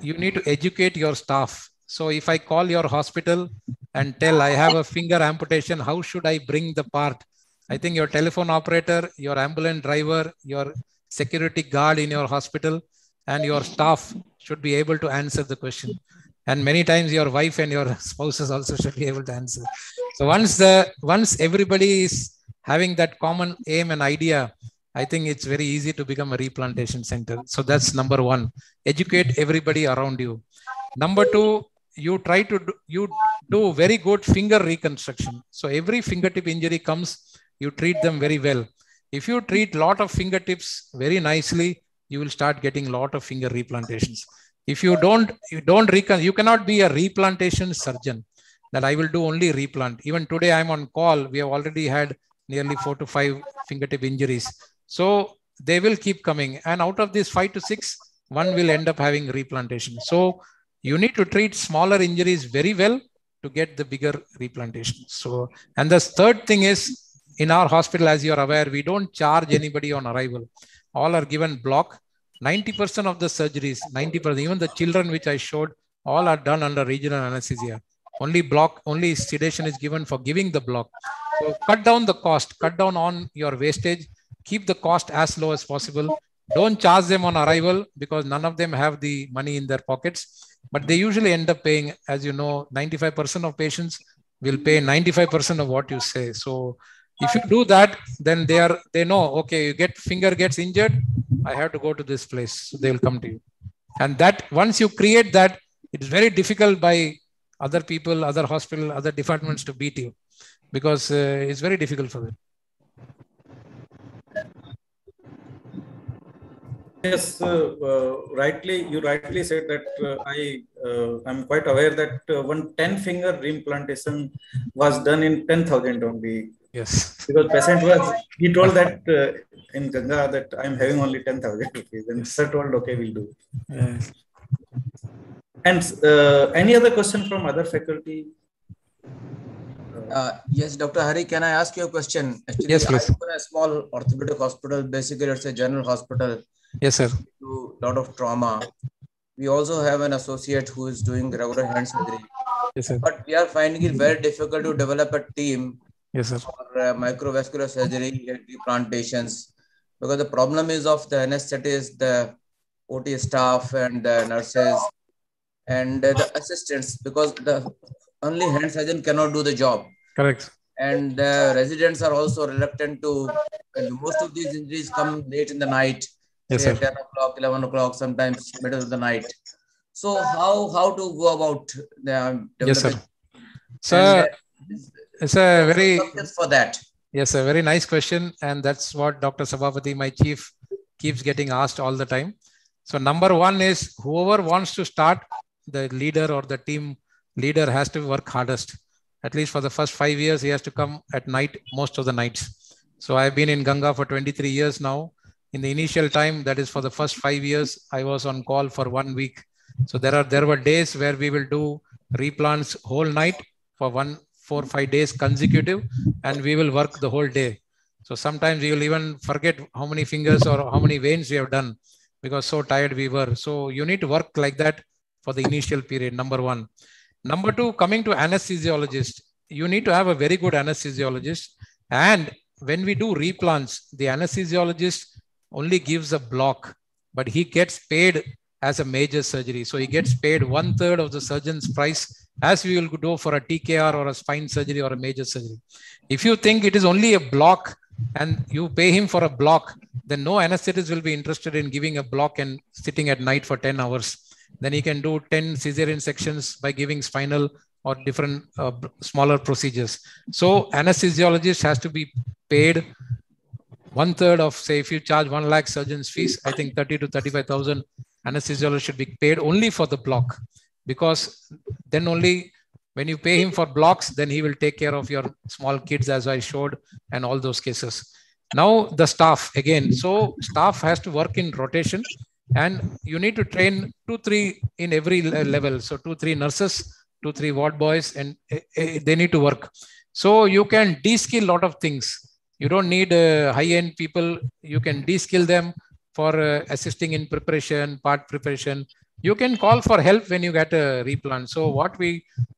you need to educate your staff. So if I call your hospital and tell I have a finger amputation, how should I bring the part? I think your telephone operator, your ambulance driver, your security guard in your hospital, and your staff should be able to answer the question. And many times your wife and your spouses also should be able to answer. So once the once everybody is having that common aim and idea i think it's very easy to become a replantation center. So that's number one. Educate everybody around you. Number two you try to do, you do very good finger reconstruction. So every fingertip injury comes you treat them very well. If you treat lot of fingertips very nicely you will start getting a lot of finger replantations. If you don't you don't recon you cannot be a replantation surgeon that i will do only replant. Even today i'm on call we have already had nearly four to five fingertip injuries. So they will keep coming. And out of these five to six one will end up having replantation. So you need to treat smaller injuries very well to get the bigger replantation. So and the third thing is in our hospital as you are aware we don't charge anybody on arrival all are given block 90% of the surgeries, 90%, even the children which I showed, all are done under regional anesthesia. Only block, only sedation is given for giving the block. So cut down the cost, cut down on your wastage. keep the cost as low as possible. Don't charge them on arrival because none of them have the money in their pockets. But they usually end up paying, as you know, 95% of patients will pay 95% of what you say. So if you do that, then they are they know, okay, you get finger gets injured, I have to go to this place. So they will come to you. And that once you create that, it's very difficult by other people, other hospital, other departments to beat you because uh, it's very difficult for them. Yes, uh, uh, rightly, you rightly said that uh, I I'm quite aware that one 10 finger reimplantation was done in 10,000 only. Yes. Because patient was, he told that in Ganga that I'm having only 10,000 rupees. And sir told, okay, we'll do. Yes. And any other question from other faculty? Uh, yes, Dr. Hari, can I ask you a question? Actually, yes, please. I run a small orthopedic hospital. Basically, it's a general hospital. Yes, sir. To a lot of trauma. We also have an associate who is doing regular hand surgery. Yes, sir. But we are finding it very difficult to develop a team yes, sir. for uh, microvascular surgery and replantations because the problem is of the anesthetists, the OT staff, and the nurses and the assistants because the only hand surgeon cannot do the job. Correct. And the residents are also reluctant to, and most of these injuries come late in the night yes, say 10 o'clock, 11 o'clock, sometimes middle of the night. So how how to go about the yes, sir. So uh, it's a very for that. Yes, a very nice question, and that's what Dr. Sabapathy, my chief, keeps getting asked all the time. So number one is whoever wants to start, the leader or the team leader has to work hardest. At least for the first five years, he has to come at night most of the nights. So I've been in Ganga for 23 years now in the initial time, that is for the first five years, I was on call for one week. So there are there were days where we will do replants whole night for one, four, five days consecutive, and we will work the whole day. So sometimes you will even forget how many fingers or how many veins we have done because so tired we were. So you need to work like that for the initial period, number one. Number two, coming to anesthesiologist, you need to have a very good anesthesiologist. And when we do replants, the anesthesiologist only gives a block, but he gets paid as a major surgery. So he gets paid one third of the surgeon's price as we will do for a TKR or a spine surgery or a major surgery. If you think it is only a block and you pay him for a block, then no anesthetist will be interested in giving a block and sitting at night for 10 hours. Then he can do 10 cesarean sections by giving spinal or different uh, smaller procedures. So anesthesiologist has to be paid one third of say if you charge one lakh surgeon's fees i think 30 to 35000 anesthesiologist should be paid only for the block because then only when you pay him for blocks then he will take care of your small kids as i showed and all those cases now the staff again so staff has to work in rotation and you need to train two three in every level so two three nurses two three ward boys and eh, eh, they need to work so you can de-skill a lot of things you don't need uh, high-end people. You can de-skill them for uh, assisting in preparation, part preparation. You can call for help when you get a replant. So what we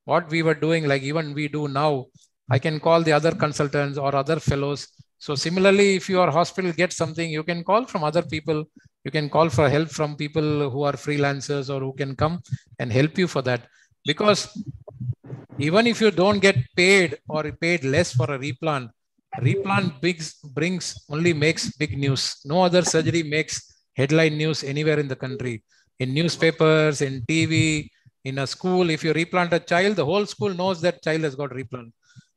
what we were doing, like even we do now, I can call the other consultants or other fellows. So similarly, if your hospital gets something, you can call from other people. You can call for help from people who are freelancers or who can come and help you for that. Because even if you don't get paid or paid less for a replant, replant bigs, brings only makes big news. No other surgery makes headline news anywhere in the country. In newspapers, in TV, in a school, if you replant a child, the whole school knows that child has got replant.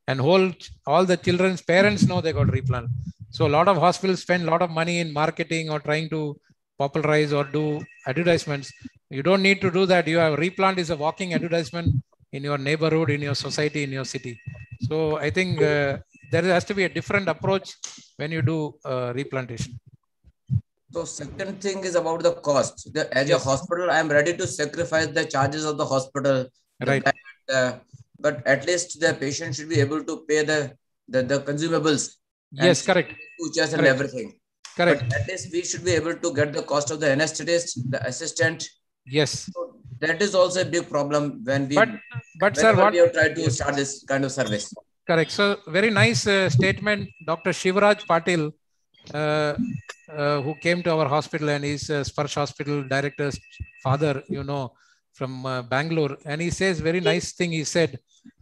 And whole all the children's parents know they got replant. So a lot of hospitals spend a lot of money in marketing or trying to popularize or do advertisements. You don't need to do that. You have replant is a walking advertisement in your neighborhood, in your society, in your city. So I think uh, there has to be a different approach when you do uh, replantation. So second thing is about the cost. The, as yes. a hospital, I am ready to sacrifice the charges of the hospital. Right. The, but at least the patient should be able to pay the the, the consumables. Yes, correct. Teachers and everything. Correct. But at least we should be able to get the cost of the anesthetist, the assistant. Yes. So that is also a big problem when we. But but sir, what we have tried to start this kind of service. Correct. So very nice uh, statement, Dr. Shivraj Patil. Uh, uh, who came to our hospital and he's uh, Sparsh Hospital director's father, you know, from uh, Bangalore. And he says very nice thing. He said,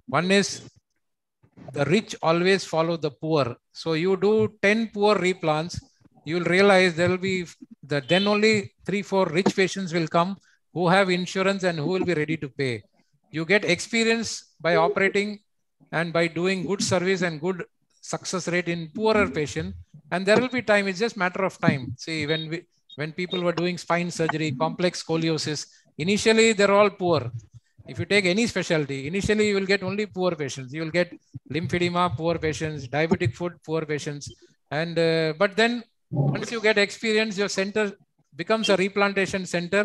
one is the rich always follow the poor. So you do 10 poor replants, you will realize there will be the then only three, four rich patients will come who have insurance and who will be ready to pay. You get experience by operating and by doing good service and good success rate in poorer patient and there will be time it's just matter of time. See when we when people were doing spine surgery complex scoliosis initially they're all poor. If you take any specialty initially you will get only poor patients. You will get lymphedema poor patients diabetic foot poor patients. And uh, but then once you get experience your center becomes a replantation center.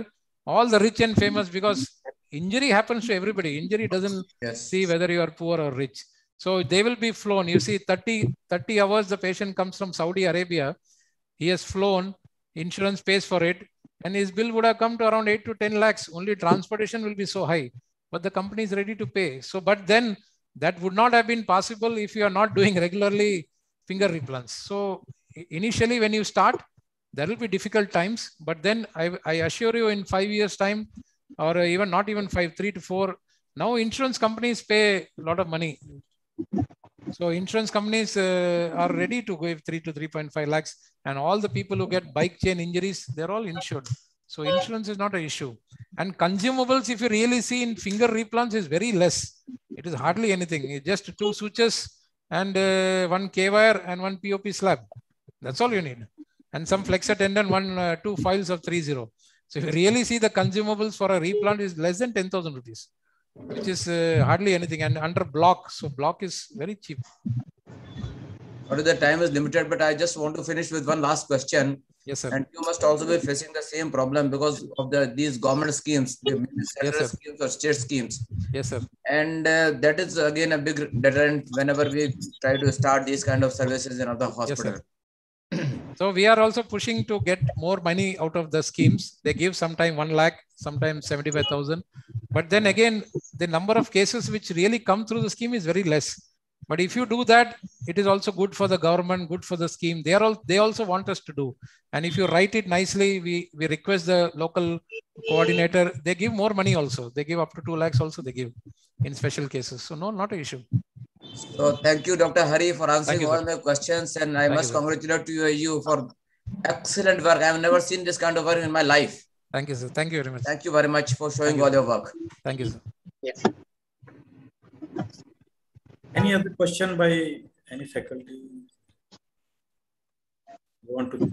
All the rich and famous because injury happens to everybody. Injury doesn't Yes. see whether you are poor or rich so they will be flown. You see 30 30 hours the patient comes from saudi arabia. He has flown. Insurance pays for it. And his bill would have come to around 8 to 10 lakhs. Only transportation will be so high. But the company is ready to pay. So but then that would not have been possible if you are not doing regularly finger replants. So initially when you start there will be difficult times. But then i, I assure you in five years time or even not even five three to four now insurance companies pay a lot of money so insurance companies uh, are ready to give 3 to 3.5 lakhs and all the people who get bike chain injuries they're all insured. So insurance is not an issue. And consumables if you really see in finger replants is very less. It is hardly anything. It's just two switches and uh, one k wire and one pop slab. That's all you need. And some flexor tendon one uh, two files of 30 so if you really see the consumables for a replant is less than 10000 rupees which is uh, hardly anything and under block so block is very cheap Although the time is limited, but I just want to finish with one last question. yes sir And you must also be facing the same problem because of the these government schemes, the sir. schemes or state schemes. yes sir And uh, that is again a big deterrent whenever we try to start these kind of services in other sir. hospital. So we are also pushing to get more money out of the schemes. They give sometimes one lakh, sometimes seventy-five thousand. But then again, the number of cases which really come through the scheme is very less. But if you do that, it is also good for the government, good for the scheme. They are all they also want us to do. And if you write it nicely, we we request the local coordinator. They give more money also. They give up to two lakhs also. They give in special cases. So no, not an issue. So thank you, Dr. Hari, for answering you, all sir. my questions. And I Thank must you, congratulate you, you for excellent work. I have never seen this kind of work in my life. Thank you, sir. Thank you very much. Thank you very much for showing you, all sir. your work. Thank you, sir. Any other question by any faculty? You want to?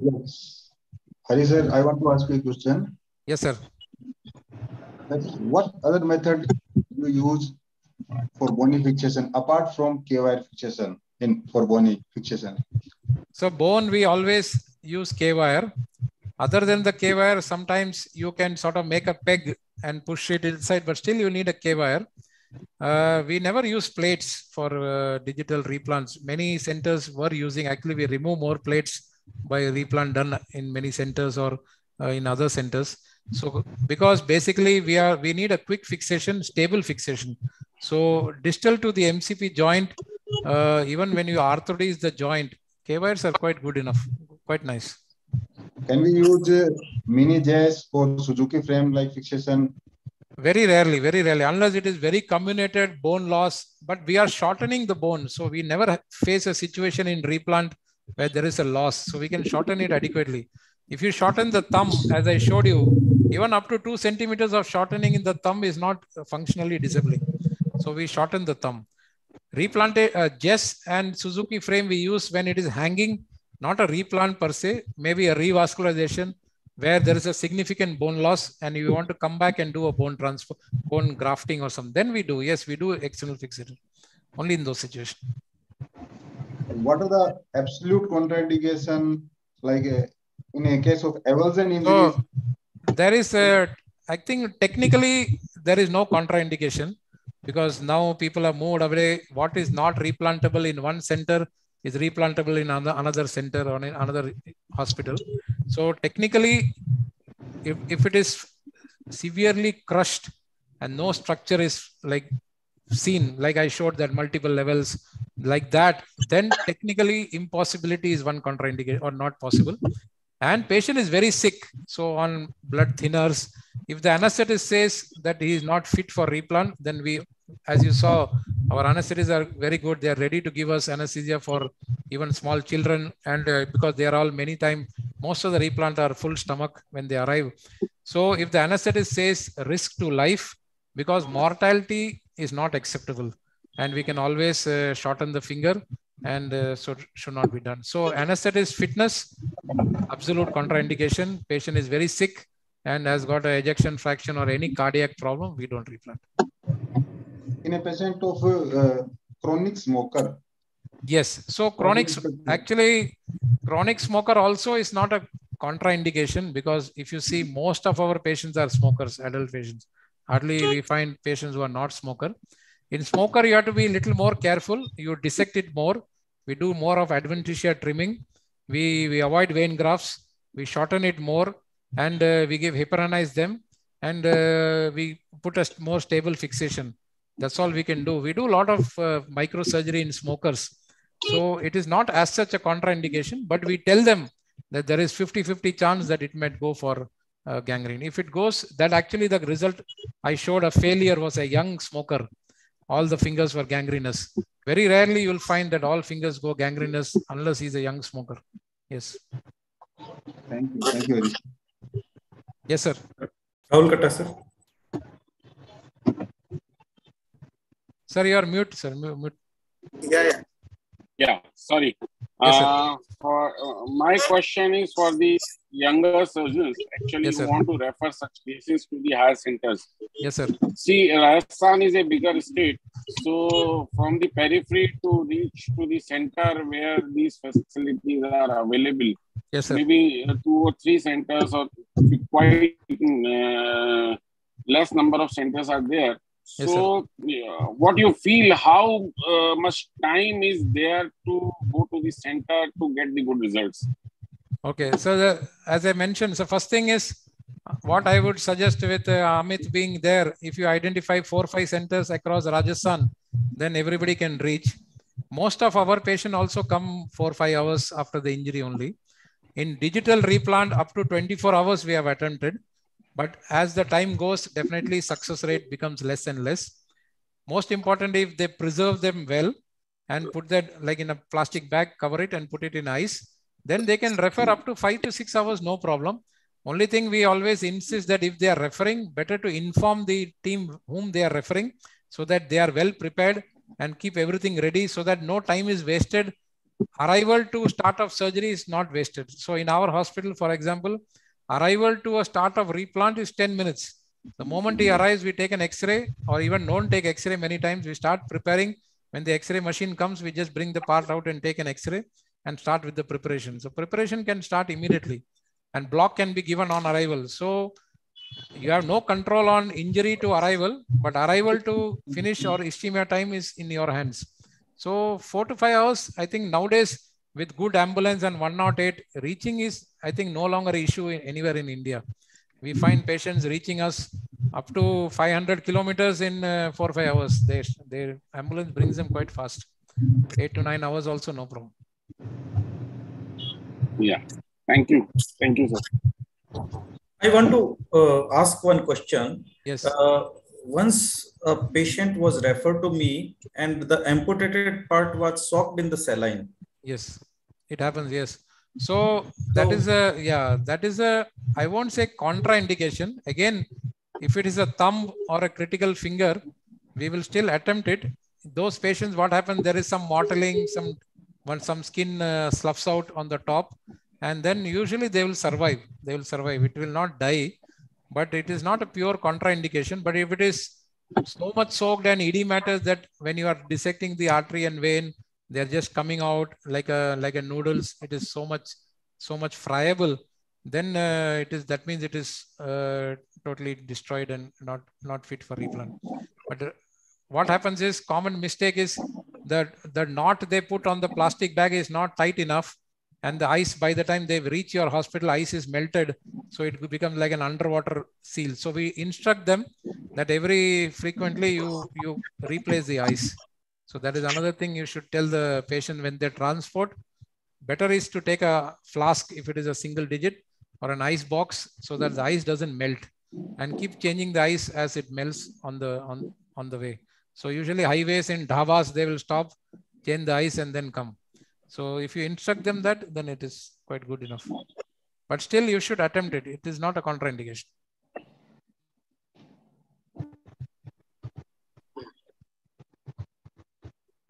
Yes. Hari sir, I want to ask you a question. Yes, sir. That is, what other method do you use for bony fixation apart from K-wire fixation in for bony fixation? So bone, we always use K-wire. Other than the K-wire, sometimes you can sort of make a peg and push it inside, but still you need a K-wire. Uh, we never use plates for uh, digital replants. Many centers were using, actually we remove more plates by replant done in many centers or uh, in other centers. So because basically we are, we need a quick fixation, stable fixation. So distal to the MCP joint, uh, even when you arthrodesis the joint, K-wires are quite good enough, quite nice. Can we use uh, mini JESS for Suzuki frame like fixation? Very rarely, very rarely, unless it is very comminuted bone loss, but we are shortening the bone. So we never face a situation in replant where there is a loss. So we can shorten it adequately. If you shorten the thumb, as I showed you, even up to two centimeters of shortening in the thumb is not functionally disabling. So we shorten the thumb. Replanted uh, JESS and Suzuki frame we use when it is hanging, not a replant per se, maybe a revascularization where there is a significant bone loss and you want to come back and do a bone transfer, bone grafting or something. Then we do, yes, we do external fixation only in those situations. What are the absolute contraindication like uh, in a case of avulsion injuries? So there is a, I think technically there is no contraindication because now people have moved away. What is not replantable in one center is replantable in another, center or in another hospital. So technically, if, if it is severely crushed and no structure is like seen, like I showed that multiple levels like that, then technically impossibility is one contraindication or not possible. And patient is very sick. So on blood thinners, if the anesthetist says that he is not fit for replant, then we, as you saw, our anesthetists are very good. They are ready to give us anesthesia for even small children. And uh, because they are all many time, most of the replant are full stomach when they arrive. So if the anesthetist says risk to life, because mortality is not acceptable and we can always uh, shorten the finger and uh, so should not be done. So anesthetist fitness, absolute contraindication. Patient is very sick and has got a ejection fraction or any cardiac problem, we don't replant. In a patient of uh, chronic smoker. Yes. So chronic, actually, chronic smoker also is not a contraindication because if you see most of our patients are smokers, adult patients. Hardly we find patients who are not smoker. In smoker, you have to be a little more careful. You dissect it more. We do more of adventitia trimming. We, we avoid vein grafts. We shorten it more and uh, we give heparinize them and uh, we put a more stable fixation. That's all we can do. We do a lot of uh, microsurgery in smokers. So it is not as such a contraindication, but we tell them that there is 50-50 chance that it might go for uh, gangrene. If it goes, that actually the result I showed a failure was a young smoker all the fingers were gangrenous. Very rarely you will find that all fingers go gangrenous unless he's a young smoker. Yes. Thank you. Thank you. Yes, sir. Rahul Katta, sir. Sir, you are mute, sir. Mute. Yeah, yeah. Yeah, sorry. Yes, uh, for uh, my question is for the younger surgeons. Actually, Yes, want to refer such cases to the higher centers. Yes, sir. See, Rajasthan is a bigger state. So, from the periphery to reach to the center where these facilities are available, Yes, sir. maybe uh, two or three centers or quite uh, less number of centers are there. Yes, So, yeah, what you feel? How uh, much time is there to go to the center to get the good results? Okay. So the, as I mentioned, so first thing is what I would suggest with uh, Amit being there, if you identify four or five centers across Rajasthan, then everybody can reach. Most of our patient also come four or five hours after the injury only. In digital replant, up to 24 hours we have attempted. But as the time goes, definitely success rate becomes less and less. Most importantly, if they preserve them well and put that like in a plastic bag, cover it and put it in ice, then they can refer up to five to six hours, no problem. Only thing we always insist that if they are referring, better to inform the team whom they are referring so that they are well prepared and keep everything ready so that no time is wasted. Arrival to start of surgery is not wasted. So in our hospital, for example, arrival to a start of replant is 10 minutes. The moment he arrives, we take an X-ray or even don't take X-ray many times. We start preparing. When the X-ray machine comes, we just bring the part out and take an X-ray and start with the preparation. So preparation can start immediately and block can be given on arrival. So you have no control on injury to arrival, but arrival to finish or ischemia time is in your hands. So four to five hours, I think nowadays with good ambulance and 108, reaching is, I think, no longer issue anywhere in India. We find patients reaching us up to 500 kilometers in uh, four or five hours. Their ambulance brings them quite fast. Eight to nine hours also, no problem. Yeah. Thank you. Thank you, sir. I want to uh, ask one question. Yes. Uh, once a patient was referred to me and the amputated part was soaked in the saline. Yes, it happens. Yes. So that is a yeah, that is a I won't say contraindication. Again, if it is a thumb or a critical finger, we will still attempt it. Those patients, what happens? There is some mottling, some when some skin uh, sloughs out on the top, and then usually they will survive. They will survive. It will not die, but it is not a pure contraindication. But if it is so much soaked and edematous that when you are dissecting the artery and vein, they're just coming out like a like a noodles. It is so much so much friable. Then uh, it is that means it is uh, totally destroyed and not not fit for replant. But uh, what happens is common mistake is that the knot they put on the plastic bag is not tight enough and the ice by the time they reach your hospital ice is melted so it becomes like an underwater seal so we instruct them that every frequently you you replace the ice So that is another thing you should tell the patient when they transport. Better is to take a flask if it is a single digit or an ice box so that the ice doesn't melt and keep changing the ice as it melts on the on, on the way. So usually highways in dhabas, they will stop, change the ice and then come. So if you instruct them that, then it is quite good enough. But still you should attempt it. It is not a contraindication.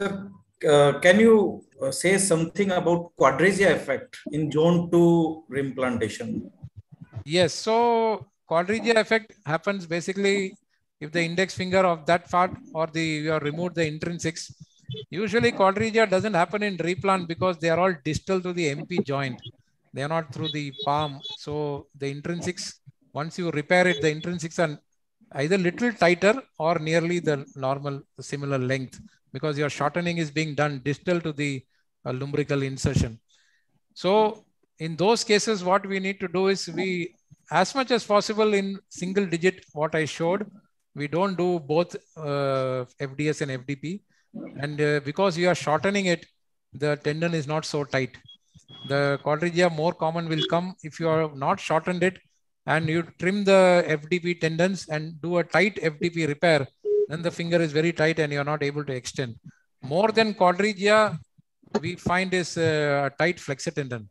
Uh, can you uh, say something about quadriga effect in zone 2 reimplantation? Yes. So quadriga effect happens basically if the index finger of that part or the you have removed the intrinsics. Usually quadriga doesn't happen in replant because they are all distal to the MP joint. They are not through the palm. So the intrinsics, once you repair it, the intrinsics are either little tighter or nearly the normal similar length because your shortening is being done distal to the uh, lumbrical insertion. So in those cases, what we need to do is we, as much as possible in single digit, what I showed, we don't do both uh, FDS and FDP. And uh, because you are shortening it, the tendon is not so tight. The quadriga more common will come if you are not shortened it and you trim the FDP tendons and do a tight FDP repair, then the finger is very tight and you're not able to extend. More than quadriga, we find is uh, a tight flexor tendon.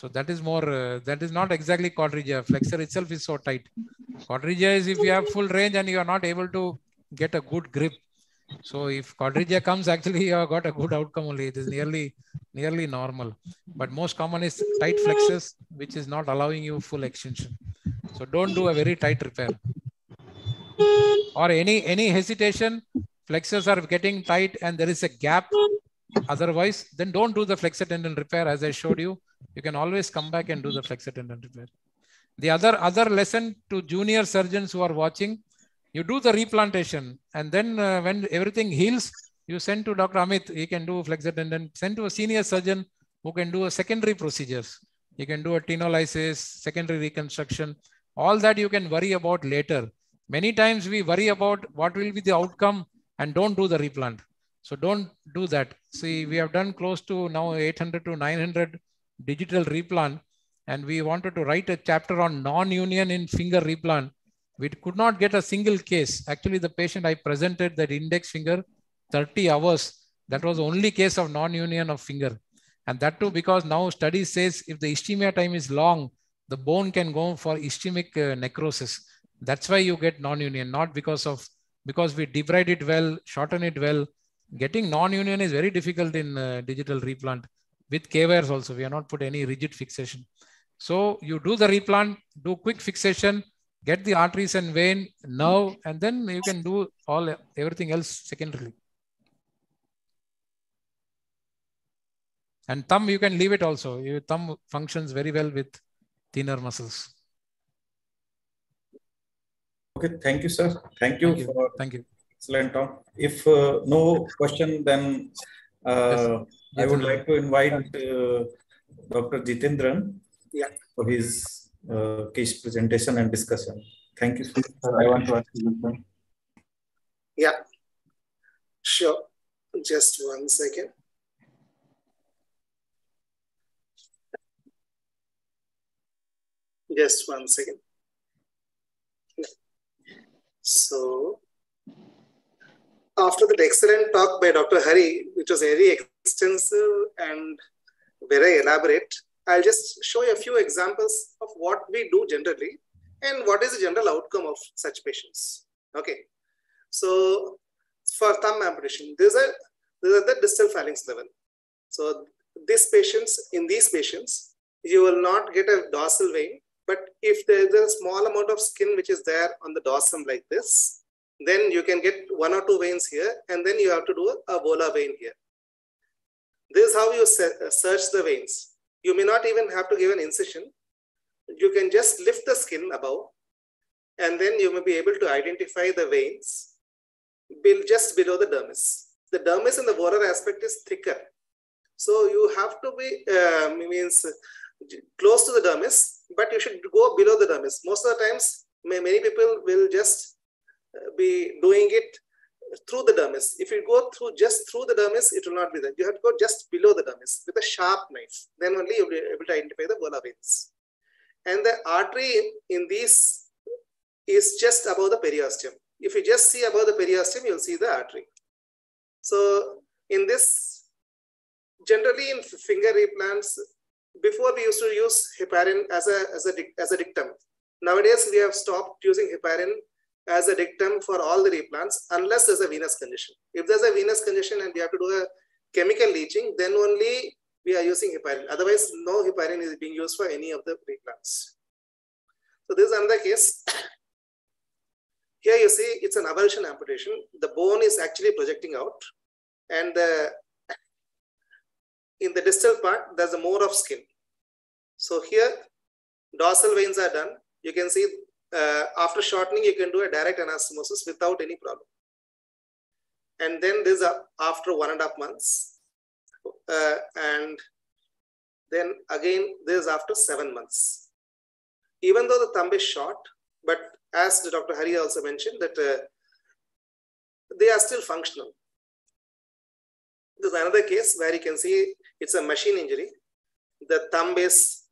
So that is more, uh, that is not exactly quadriga. Flexor itself is so tight. Quadriga is if you have full range and you are not able to get a good grip. So if quadriga comes, actually you have got a good outcome only. It is nearly, nearly normal. But most common is tight flexors, which is not allowing you full extension. So don't do a very tight repair or any any hesitation flexors are getting tight and there is a gap otherwise then don't do the flexor tendon repair as i showed you you can always come back and do the flexor tendon repair. The other other lesson to junior surgeons who are watching you do the replantation and then uh, when everything heals you send to dr amit. He can do tendon send to a senior surgeon who can do a secondary procedures. You can do a tenolysis secondary reconstruction. All that you can worry about later. Many times we worry about what will be the outcome and don't do the replant. So don't do that. See, we have done close to now 800 to 900 digital replant and we wanted to write a chapter on non-union in finger replant. We could not get a single case. Actually, the patient I presented that index finger 30 hours. That was only case of non-union of finger. And that too, because now study says if the ischemia time is long, the bone can go for ischemic uh, necrosis. That's why you get non-union, not because of because we debride it well, shorten it well. Getting non-union is very difficult in uh, digital replant. With K-wires also, we have not put any rigid fixation. So you do the replant, do quick fixation, get the arteries and vein, nerve, and then you can do all everything else secondarily. And thumb, you can leave it also. Your thumb functions very well with thenar muscles. Okay, thank you, sir. Thank you, Thank you. for Thank you. excellent talk. If uh, no question, then uh, I would like to invite uh, Dr. Jithendran Yeah. for his uh, case presentation and discussion. Thank you. sir. Sir, I want to ask you a. Yeah, sure. Just one second. Just one second. So, after that excellent talk by Dr. Hari, which was very extensive and very elaborate, I'll just show you a few examples of what we do generally and what is the general outcome of such patients. Okay. So for thumb amputation, these are, these are the distal phalanx level. So these patients, in these patients, you will not get a dorsal vein, but if there is a small amount of skin which is there on the dorsum like this, then you can get one or two veins here, and then you have to do a volar vein here. This is how you search the veins. You may not even have to give an incision. You can just lift the skin above, and then you may be able to identify the veins just below the dermis. The dermis in the volar aspect is thicker. So you have to be, uh, means close to the dermis, but you should go below the dermis. Most of the times, many people will just uh, be doing it through the dermis. If you go through just through the dermis, it will not be there. You have to go just below the dermis with a sharp knife. Then only you'll be able to identify the volar veins. And the artery in these is just above the periosteum. If you just see above the periosteum, you'll see the artery. So in this, generally in finger replants, before we used to use heparin as a, as a, as a dictum. Nowadays, we have stopped using heparin as a dictum for all the replants unless there's a venous condition. If there's a venous condition and we have to do a chemical leeching, then only we are using heparin. Otherwise, no heparin is being used for any of the replants. So this is another case. Here you see it's an avulsion amputation. The bone is actually projecting out and the, in the distal part, there's a more of skin. So here dorsal veins are done. You can see uh, after shortening, you can do a direct anastomosis without any problem. And then this uh, after one and a half months. Uh, and then again, this after seven months. Even though the thumb is short, but as Dr. Hari also mentioned that uh, they are still functional. There's another case where you can see it's a machine injury. The thumb is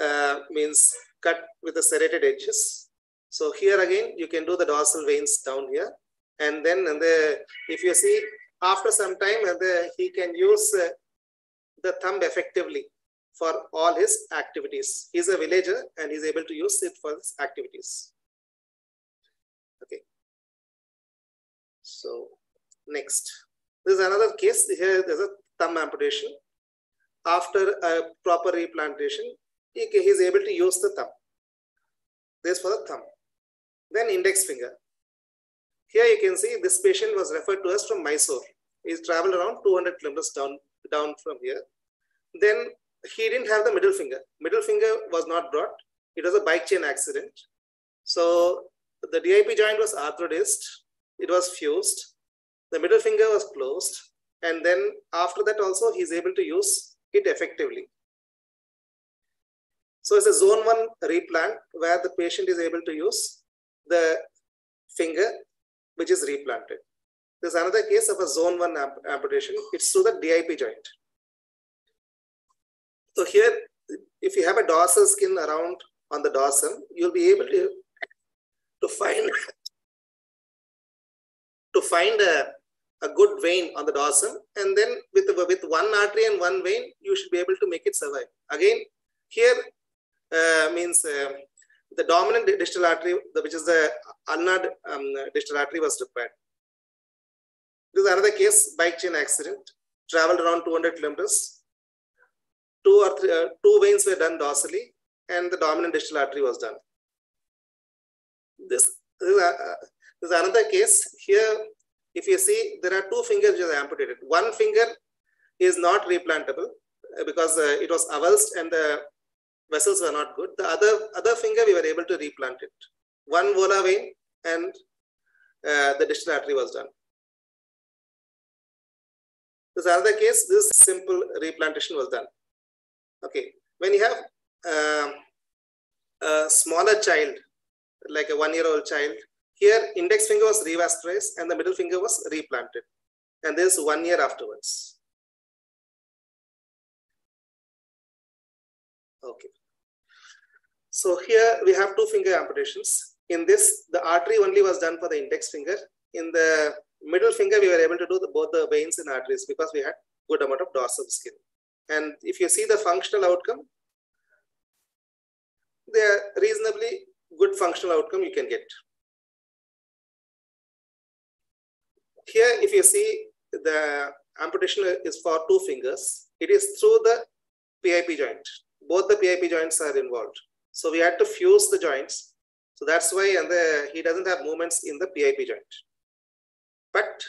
uh, means cut with the serrated edges. So here again, you can do the dorsal veins down here. And then and the, if you see after some time, and the, he can use uh, the thumb effectively for all his activities. He's a villager and he's able to use it for his activities. Okay. So next, there's another case here. There's a thumb amputation. After a proper replantation, he, he's able to use the thumb. This for the thumb. Then index finger. Here you can see this patient was referred to us from Mysore. He traveled around 200 kilometers down, down from here. Then he didn't have the middle finger. Middle finger was not brought. It was a bike chain accident. So the DIP joint was arthrodesed. It was fused. The middle finger was closed. And then after that also, he's able to use it effectively. So it's a zone one replant where the patient is able to use the finger, which is replanted. There's another case of a zone one amp amputation. It's through the DIP joint. So here, if you have a dorsal skin around on the dorsum, you'll be able to, to find to find a, a good vein on the dorsum. And then with, with one artery and one vein, you should be able to make it survive. Again, here means uh, the dominant digital artery, which is the ulnar um, distal artery was repaired. This is another case, bike chain accident, traveled around 200 kilometers. Two or three, uh, two veins were done dorsally and the dominant digital artery was done. This, this, is, uh, this is another case. Here, if you see, there are two fingers which are amputated. One finger is not replantable because uh, it was avulsed and the vessels were not good. The other, other finger, we were able to replant it. One volar vein and uh, the distal artery was done. This other case, this simple replantation was done. Okay, when you have uh, a smaller child, like a one-year-old child, here index finger was revascularized and the middle finger was replanted. And this one year afterwards. Okay. So here we have two finger amputations. In this, the artery only was done for the index finger. In the middle finger, we were able to do the, both the veins and arteries because we had good amount of dorsal skin. And if you see the functional outcome, they are reasonably good functional outcome you can get. Here, if you see the amputation is for two fingers, it is through the PIP joint. Both the PIP joints are involved. So we had to fuse the joints. So that's why and the, he doesn't have movements in the PIP joint. But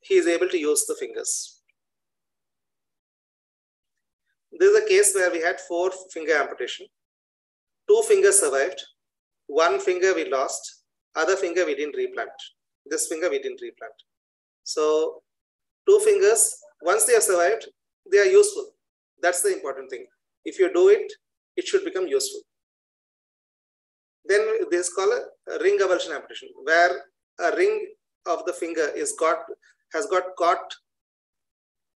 he is able to use the fingers. This is a case where we had four finger amputation. Two fingers survived. One finger we lost. Other finger we didn't replant. This finger we didn't replant. So two fingers, once they have survived, they are useful. That's the important thing. If you do it, it should become useful. Then this is called a ring avulsion amputation, where a ring of the finger is got has got caught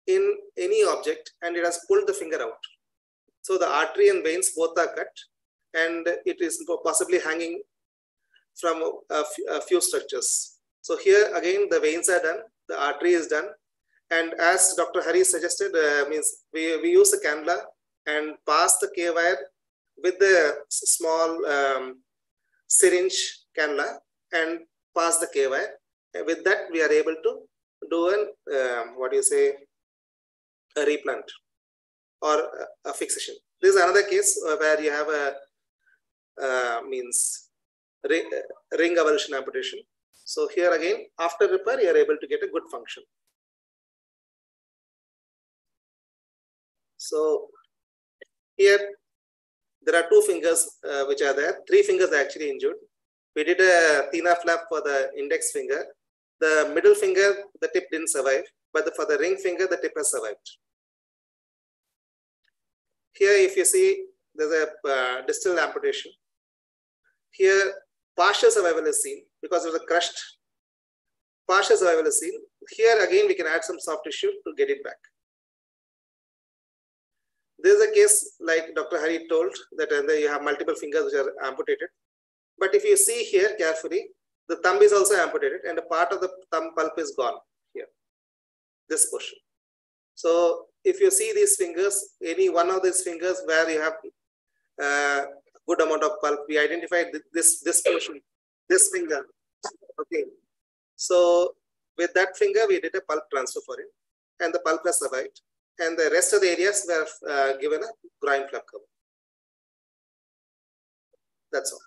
in any object and it has pulled the finger out. So the artery and veins both are cut and it is possibly hanging from a, a few structures. So here again, the veins are done, the artery is done. And as Dr. Hari suggested, uh, means we, we use a cannula and pass the K wire with the small um, syringe cannula and pass the K wire. With that, we are able to do an, um, what do you say, a replant or a, fixation. This is another case where you have a uh, means ring, ring avulsion amputation. So here again, after repair, you are able to get a good function. So here, there are two fingers uh, which are there. Three fingers are actually injured. We did a thenar flap for the index finger. The middle finger, the tip didn't survive, but the, for the ring finger, the tip has survived. Here, if you see, there's a uh, distal amputation. Here, partial survival is seen because of the crushed. Partial survival is seen. Here, again, we can add some soft tissue to get it back. There's a case like Dr. Hari told that uh, you have multiple fingers which are amputated. But if you see here carefully, the thumb is also amputated and a part of the thumb pulp is gone here, this portion. So if you see these fingers, any one of these fingers where you have uh, good amount of pulp, we identified this, this portion, this finger. Okay. So with that finger, we did a pulp transfer for him and the pulp has survived. And the rest of the areas were uh, given a groin flap cover. That's all.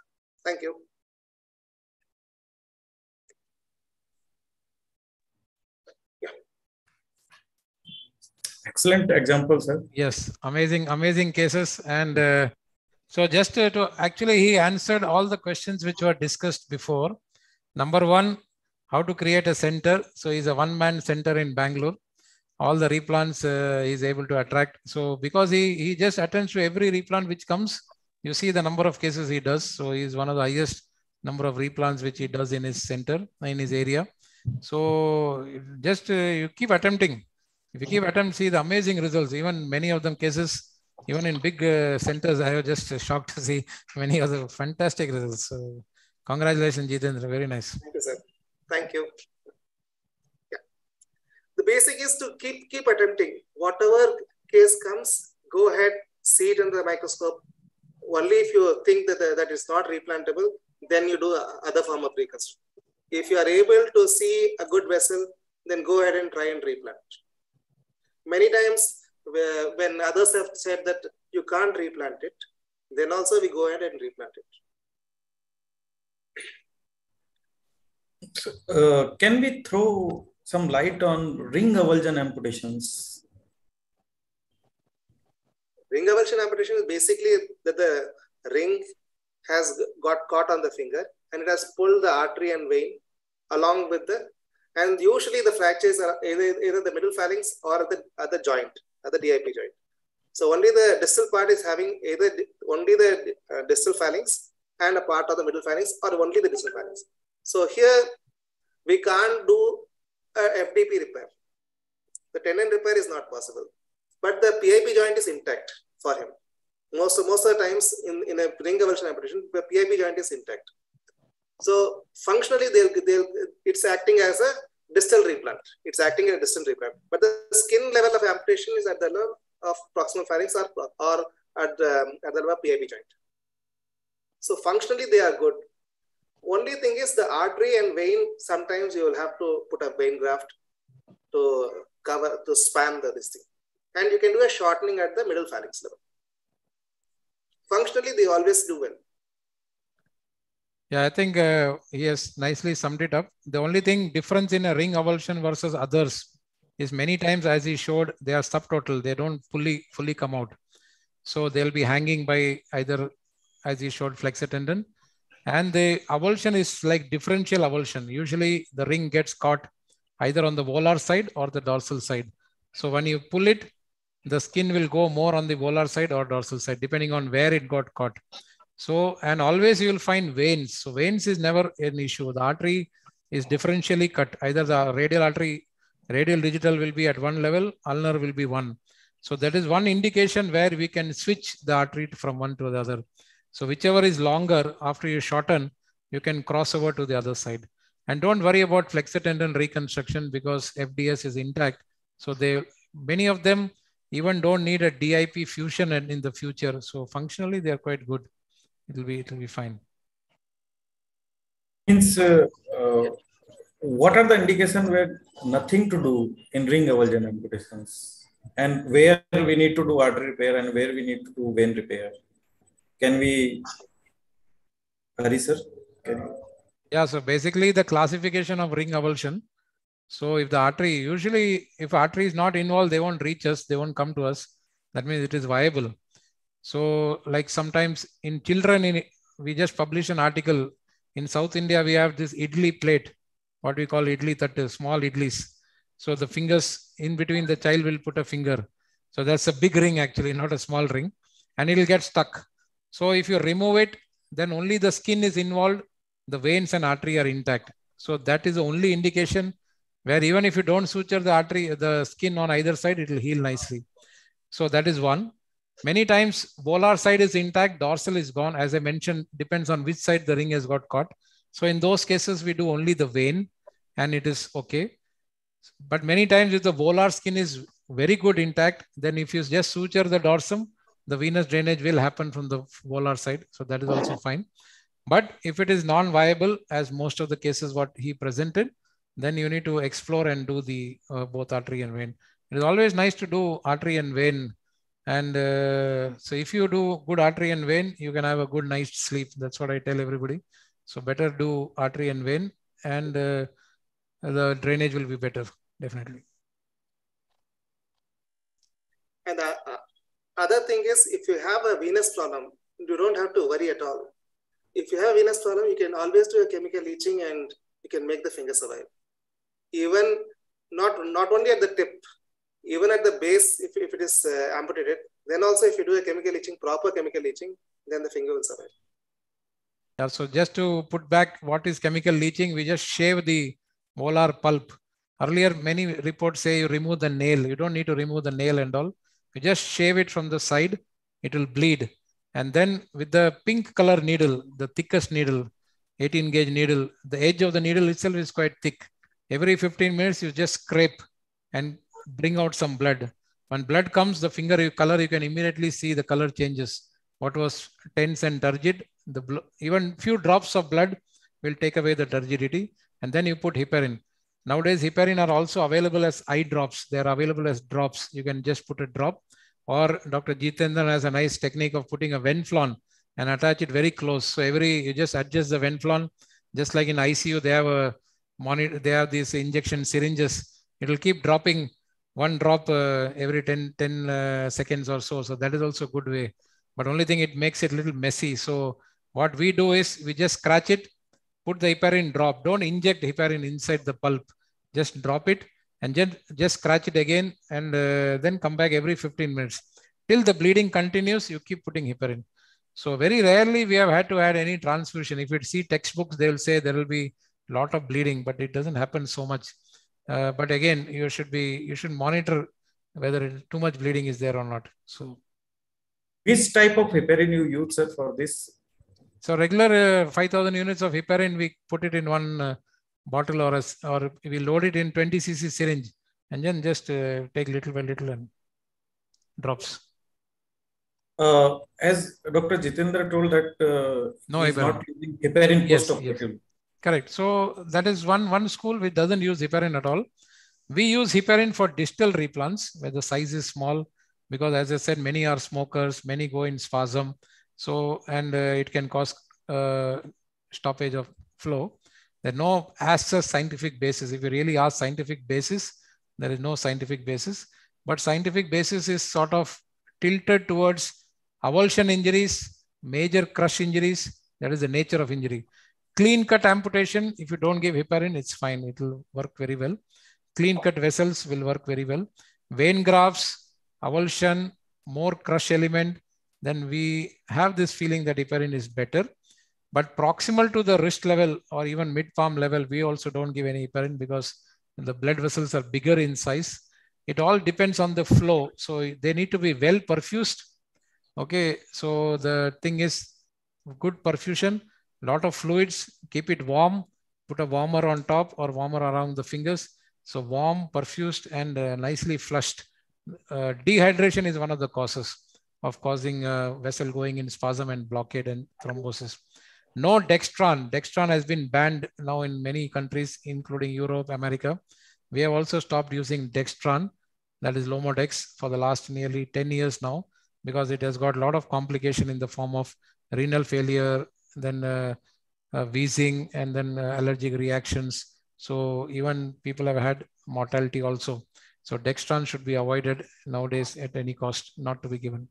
Thank you. Excellent example, sir. Yes, amazing, amazing cases. And uh, so just to, to, actually, he answered all the questions which were discussed before. Number one, how to create a center. So he's a one-man center in Bangalore. All the replants uh, he's able to attract. So because he, he just attends to every replant which comes, you see the number of cases he does. So he's one of the highest number of replants which he does in his center, in his area. So just uh, you keep attempting if you keep attempting, see the amazing results. Even many of them cases, even in big uh, centers, I was just shocked to see many of the fantastic results. So, congratulations, Jitendra. Very nice. Thank you, sir. Thank you. Basic is to keep keep attempting. Whatever case comes, go ahead, see it under the microscope. Only if you think that that is not replantable, then you do other form of reconstruction. If you are able to see a good vessel, then go ahead and try and replant many times when others have said that you can't replant it, then also we go ahead and replant it. Uh, can we throw some light on ring avulsion amputations? Ring avulsion amputation is basically that the ring has got caught on the finger and it has pulled the artery and vein along with the and usually the fractures are either, either the middle phalanx or the, the joint, the DIP joint. So only the distal part is having either only the uh, distal phalanx and a part of the middle phalanx or only the distal phalanx. So here we can't do Uh, a FDP repair. The tendon repair is not possible, but the PIP joint is intact for him. Most, most of the times in, in a ring avulsion amputation, the PIP joint is intact. So functionally, they'll, they'll, it's acting as a distal replant. It's acting as a distal replant. But the skin level of amputation is at the level of proximal phalanx or, or at, the, at the level of PIP joint. So functionally, they are good. Only thing is the artery and vein, sometimes you will have to put a vein graft to cover, to span the this thing. And you can do a shortening at the middle phalanx level. Functionally, they always do well. Yeah, I think uh, he has nicely summed it up. The only thing difference in a ring avulsion versus others is many times, as he showed, they are subtotal. They don't fully fully come out. So they'll be hanging by either, as he showed, flexor tendon. And the avulsion is like differential avulsion. Usually the ring gets caught either on the volar side or the dorsal side. So when you pull it, the skin will go more on the volar side or dorsal side, depending on where it got caught. So, and always you will find veins. So veins is never an issue. The artery is differentially cut. Either the radial artery, radial digital will be at one level, ulnar will be one. So that is one indication where we can switch the artery from one to the other. So whichever is longer after you shorten, you can cross over to the other side. And don't worry about flexor tendon reconstruction because FDS is intact. So they many of them even don't need a DIP fusion and in the future. So functionally, they are quite good. It'll be it'll be fine. Means uh, uh, what are the indications where nothing to do in ring avulsion amputations, and where we need to do artery repair and where we need to do vein repair? Can we, Hari sir? Can? Yeah. So basically, the classification of ring avulsion so if the artery, usually if artery is not involved, they won't reach us, they won't come to us. That means it is viable. So like sometimes in children, in, we just published an article. In South India, we have this idli plate, what we call idli tatte, small idlis. So the fingers in between the child will put a finger. So that's a big ring actually, not a small ring. And it will get stuck. So if you remove it, then only the skin is involved. The veins and artery are intact. So that is the only indication where even if you don't suture the artery, the skin on either side, it will heal nicely. So that is one. Many times volar side is intact, dorsal is gone. As I mentioned, depends on which side the ring has got caught. So in those cases, we do only the vein and it is okay. But many times if the volar skin is very good intact, then if you just suture the dorsum, the venous drainage will happen from the volar side. So that is also fine. But if it is non-viable, as most of the cases what he presented, then you need to explore and do the uh, both artery and vein. It is always nice to do artery and vein. And uh, so if you do good artery and vein, you can have a good night's sleep. That's what I tell everybody. So better do artery and vein and uh, the drainage will be better, definitely. And uh, other thing is, if you have a venous problem, you don't have to worry at all. If you have venous problem, you can always do a chemical leeching and you can make the finger survive even not not only at the tip, even at the base, if, if it is uh, amputated, then also if you do a chemical leeching, proper chemical leeching, then the finger will survive. Yeah, so just to put back what is chemical leeching, we just shave the volar pulp. Earlier, many reports say you remove the nail. You don't need to remove the nail and all. You just shave it from the side, it will bleed. And then with the pink color needle, the thickest needle, 18 gauge needle, the edge of the needle itself is quite thick. Every 15 minutes you just scrape and bring out some blood. When blood comes the finger color you can immediately see the color changes. What was tense and turgid the even few drops of blood will take away the turgidity. And then you put heparin nowadays heparin are also available as eye drops they are available as drops you can just put a drop or dr jitendra has a nice technique of putting a venflon and attach it very close so every you just adjust the venflon just like in icu they have a monitor, they have these injection syringes. It will keep dropping one drop uh, every 10, 10 uh, seconds or so. So that is also a good way. But only thing it makes it a little messy. So what we do is we just scratch it, put the heparin drop. Don't inject heparin inside the pulp. Just drop it and just, just scratch it again and uh, then come back every 15 minutes. Till the bleeding continues, you keep putting heparin. So very rarely we have had to add any transfusion. If you see textbooks, they will say there will be a lot of bleeding, but it doesn't happen so much. Uh, but again, you should be you should monitor whether too much bleeding is there or not. So, which type of heparin you use sir, for this? So regular uh, 5,000 units of heparin, we put it in one uh, bottle or a, or we load it in 20 cc syringe and then just uh, take little by little and drops. Uh, as Dr. Jitendra told that uh, no heparin. not using heparin yes, yes. Correct. So that is one, one school which doesn't use heparin at all. We use heparin for distal replants where the size is small because as I said, many are smokers, many go in spasm. So, and uh, it can cause uh, stoppage of flow. There are no as a scientific basis. If you really ask scientific basis, there is no scientific basis. But scientific basis is sort of tilted towards avulsion injuries, major crush injuries. That is the nature of injury. Clean cut amputation, if you don't give heparin, it's fine. It will work very well. Clean cut vessels will work very well. Vein grafts, avulsion, more crush element, then we have this feeling that heparin is better. But proximal to the wrist level or even mid palm level, we also don't give any heparin because the blood vessels are bigger in size. It all depends on the flow. So they need to be well perfused. Okay, so the thing is good perfusion, lot of fluids, keep it warm, put a warmer on top or warmer around the fingers. So warm, perfused and uh, nicely flushed. Uh, dehydration is one of the causes of causing uh, vessel going in spasm and blockade and thrombosis. No dextran. Dextran has been banned now in many countries, including Europe, America. We have also stopped using dextran, that is Lomodex, for the last nearly 10 years now, because it has got a lot of complication in the form of renal failure, then uh, uh, wheezing, and then uh, allergic reactions. So even people have had mortality also. So dextran should be avoided nowadays at any cost, not to be given.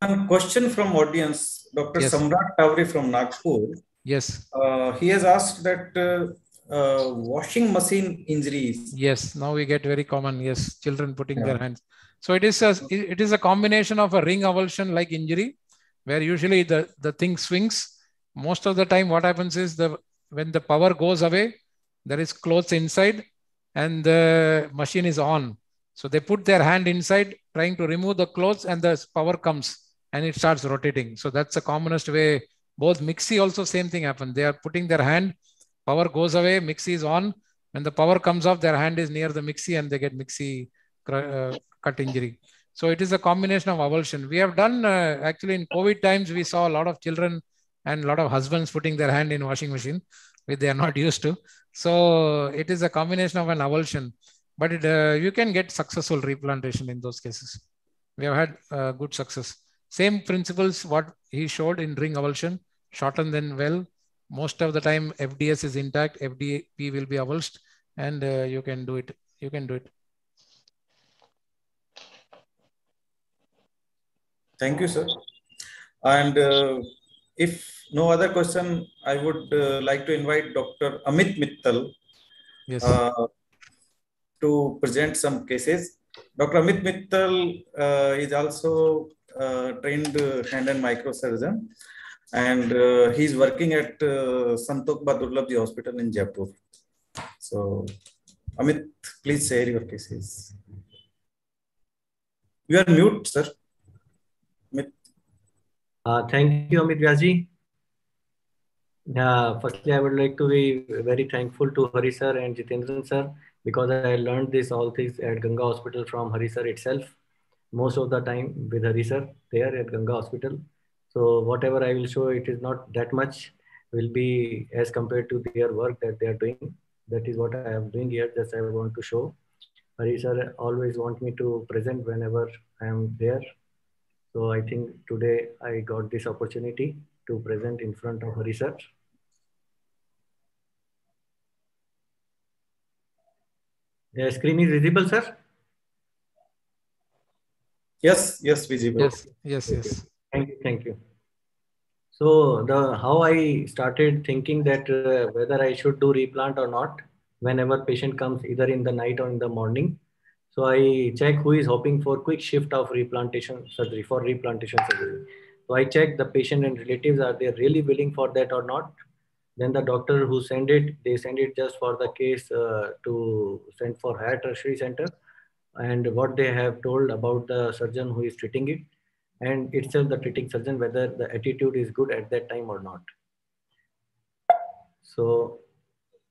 One question from audience, Dr. Yes. Samrat Tavri from Nagpur. Yes. Uh, he has asked that uh, uh, washing machine injuries. Yes, now we get very common. Yes, children putting yeah. their hands. So it is a it is a combination of a ring avulsion like injury, where usually the the thing swings. Most of the time, what happens is the when the power goes away, there is clothes inside, and the machine is on. So they put their hand inside, trying to remove the clothes, and the power comes and it starts rotating. So that's the commonest way. Both MIXI also same thing happened. They are putting their hand, power goes away, MIXI is on. When the power comes off, their hand is near the MIXI and they get MIXI uh, cut injury. So it is a combination of avulsion. We have done uh, actually in COVID times, we saw a lot of children and a lot of husbands putting their hand in washing machine, which they are not used to. So it is a combination of an avulsion but it, uh, you can get successful replantation in those cases. We have had uh, good success. Same principles what he showed in ring avulsion, shorten then well. Most of the time FDS is intact, FDP will be avulsed and uh, you can do it. You can do it. Thank you, sir. And uh, if no other question, I would uh, like to invite Dr. Amit Mittal. Yes uh, to present some cases. Dr. Amit Mittal uh, is also uh, trained hand and microsurgeon and uh, he's working at uh, Santokba Durlabhji Hospital in Jaipur. So, Amit, please share your cases. You are mute, sir. Amit. Uh, thank you, Amit Vyaji. Uh, firstly, I would like to be very thankful to Hari sir and Jithendran sir because I learned this all things at Ganga Hospital from Hari sir itself. Most of the time with Hari sir there at Ganga Hospital. So whatever I will show, it is not that much will be as compared to their work that they are doing. That is what I am doing here. Just I want to show. Hari sir always want me to present whenever I am there. So I think today I got this opportunity to present in front of Hari sir. The screen is visible, sir? Yes, yes, visible. Yes, yes, yes. Thank you, thank you. So the how I started thinking that uh, whether I should do replant or not whenever patient comes either in the night or in the morning. So I check who is hoping for quick shift of replantation surgery for replantation surgery. So I check the patient and relatives are they really willing for that or not then the doctor who send it, they send it just for the case uh, to send for higher tertiary center and what they have told about the surgeon who is treating it and itself the treating surgeon whether the attitude is good at that time or not. So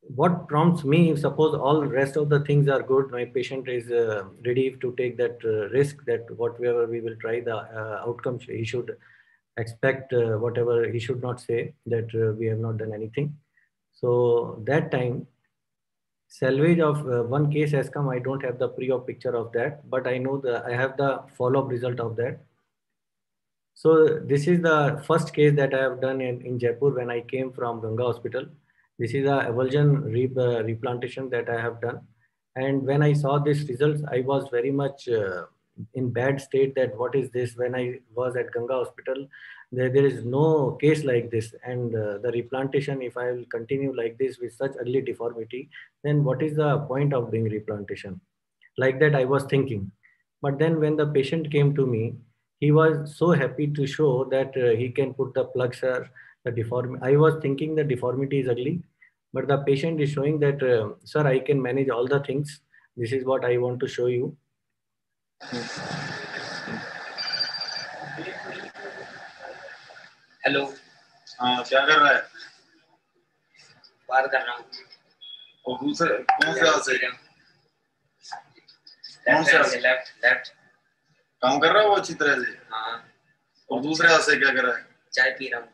what prompts me suppose all rest of the things are good my patient is uh, ready to take that uh, risk that whatever we will try the uh, outcome he should expect uh, whatever he should not say that uh, we have not done anything. So that time, salvage of uh, one case has come. I don't have the pre-op picture of that, but I know the I have the follow-up result of that. So this is the first case that I have done in, in Jaipur when I came from Ganga Hospital. This is a avulsion re, uh, replantation that I have done. And when I saw this results, I was very much uh, in bad state that what is this when i was at ganga hospital there, there is no case like this and uh, the replantation if i will continue like this with such early deformity then what is the point of doing replantation like that i was thinking but then when the patient came to me he was so happy to show that uh, he can put the plug, sir. The deformity. I was thinking the deformity is ugly, but the patient is showing that, uh, sir, I can manage all the things. This is what I want to show you. Hello हाँ क्या कर रहा है? बाहर कर रहा हूँ। और दूसरे कौन से हाथ से कौन से हाथ लेफ़्ट लेफ़्ट काम कर रहा है वो अच्छी तरह से? हाँ। और दूसरे हाथ से क्या कर रहा है? चाय पी रहा हूँ।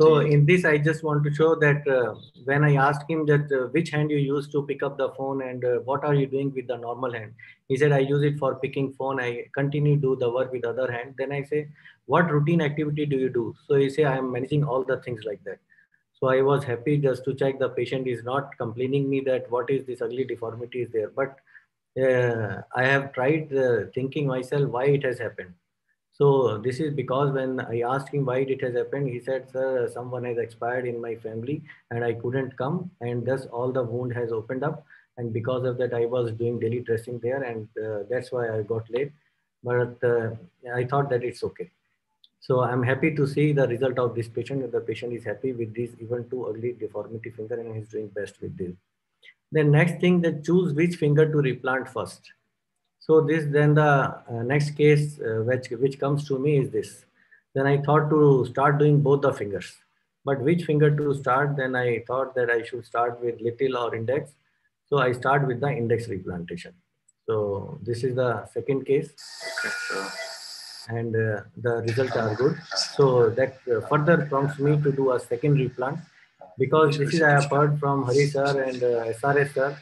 So in this, I just want to show that uh, when I asked him that uh, which hand you use to pick up the phone and uh, what are you doing with the normal hand, he said I use it for picking phone. I continue do the work with other hand. Then I say, what routine activity do you do? So he say I am managing all the things like that. So I was happy just to check the patient is not complaining me that what is this ugly deformity is there, but uh, I have tried uh, thinking myself why it has happened. So this is because when I asked him why it has happened, he said, sir, someone has expired in my family and I couldn't come and thus all the wound has opened up. And because of that, I was doing daily dressing there and uh, that's why I got late. But uh, I thought that it's okay. So I'm happy to see the result of this patient the patient is happy with this even two ugly deformity finger and he's doing best with this. The next thing that choose which finger to replant first. So this then the uh, next case uh, which which comes to me is this. Then I thought to start doing both the fingers, but which finger to start? Then I thought that I should start with little or index. So I start with the index replantation. So this is the second case. And uh, the results are good. So that uh, further prompts me to do a second replant because this is I have heard from Hari sir and uh, SRS sir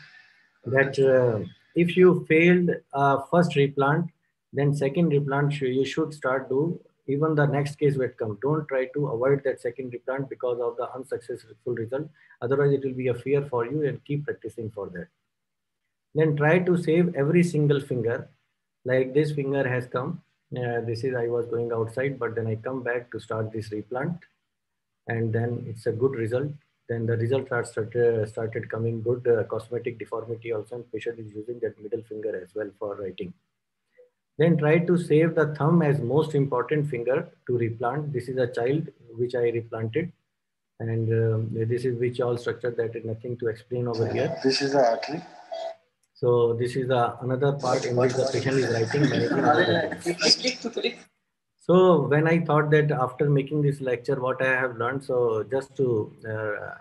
that uh, if you failed uh, first replant, then second replant you should start do even the next case will come. Don't try to avoid that second replant because of the unsuccessful result. Otherwise, it will be a fear for you and keep practicing for that. Then try to save every single finger. Like this finger has come. Uh, this is I was going outside, but then I come back to start this replant, and then it's a good result then the results are started, started coming good. Uh, cosmetic deformity also, and patient is using that middle finger as well for writing. Then try to save the thumb as most important finger to replant. This is a child which I replanted. And um, this is which all structure that is nothing to explain over here. This is the artery. So this is the another part in which the patient is writing. So when I thought that after making this lecture, what I have learned, so just to uh,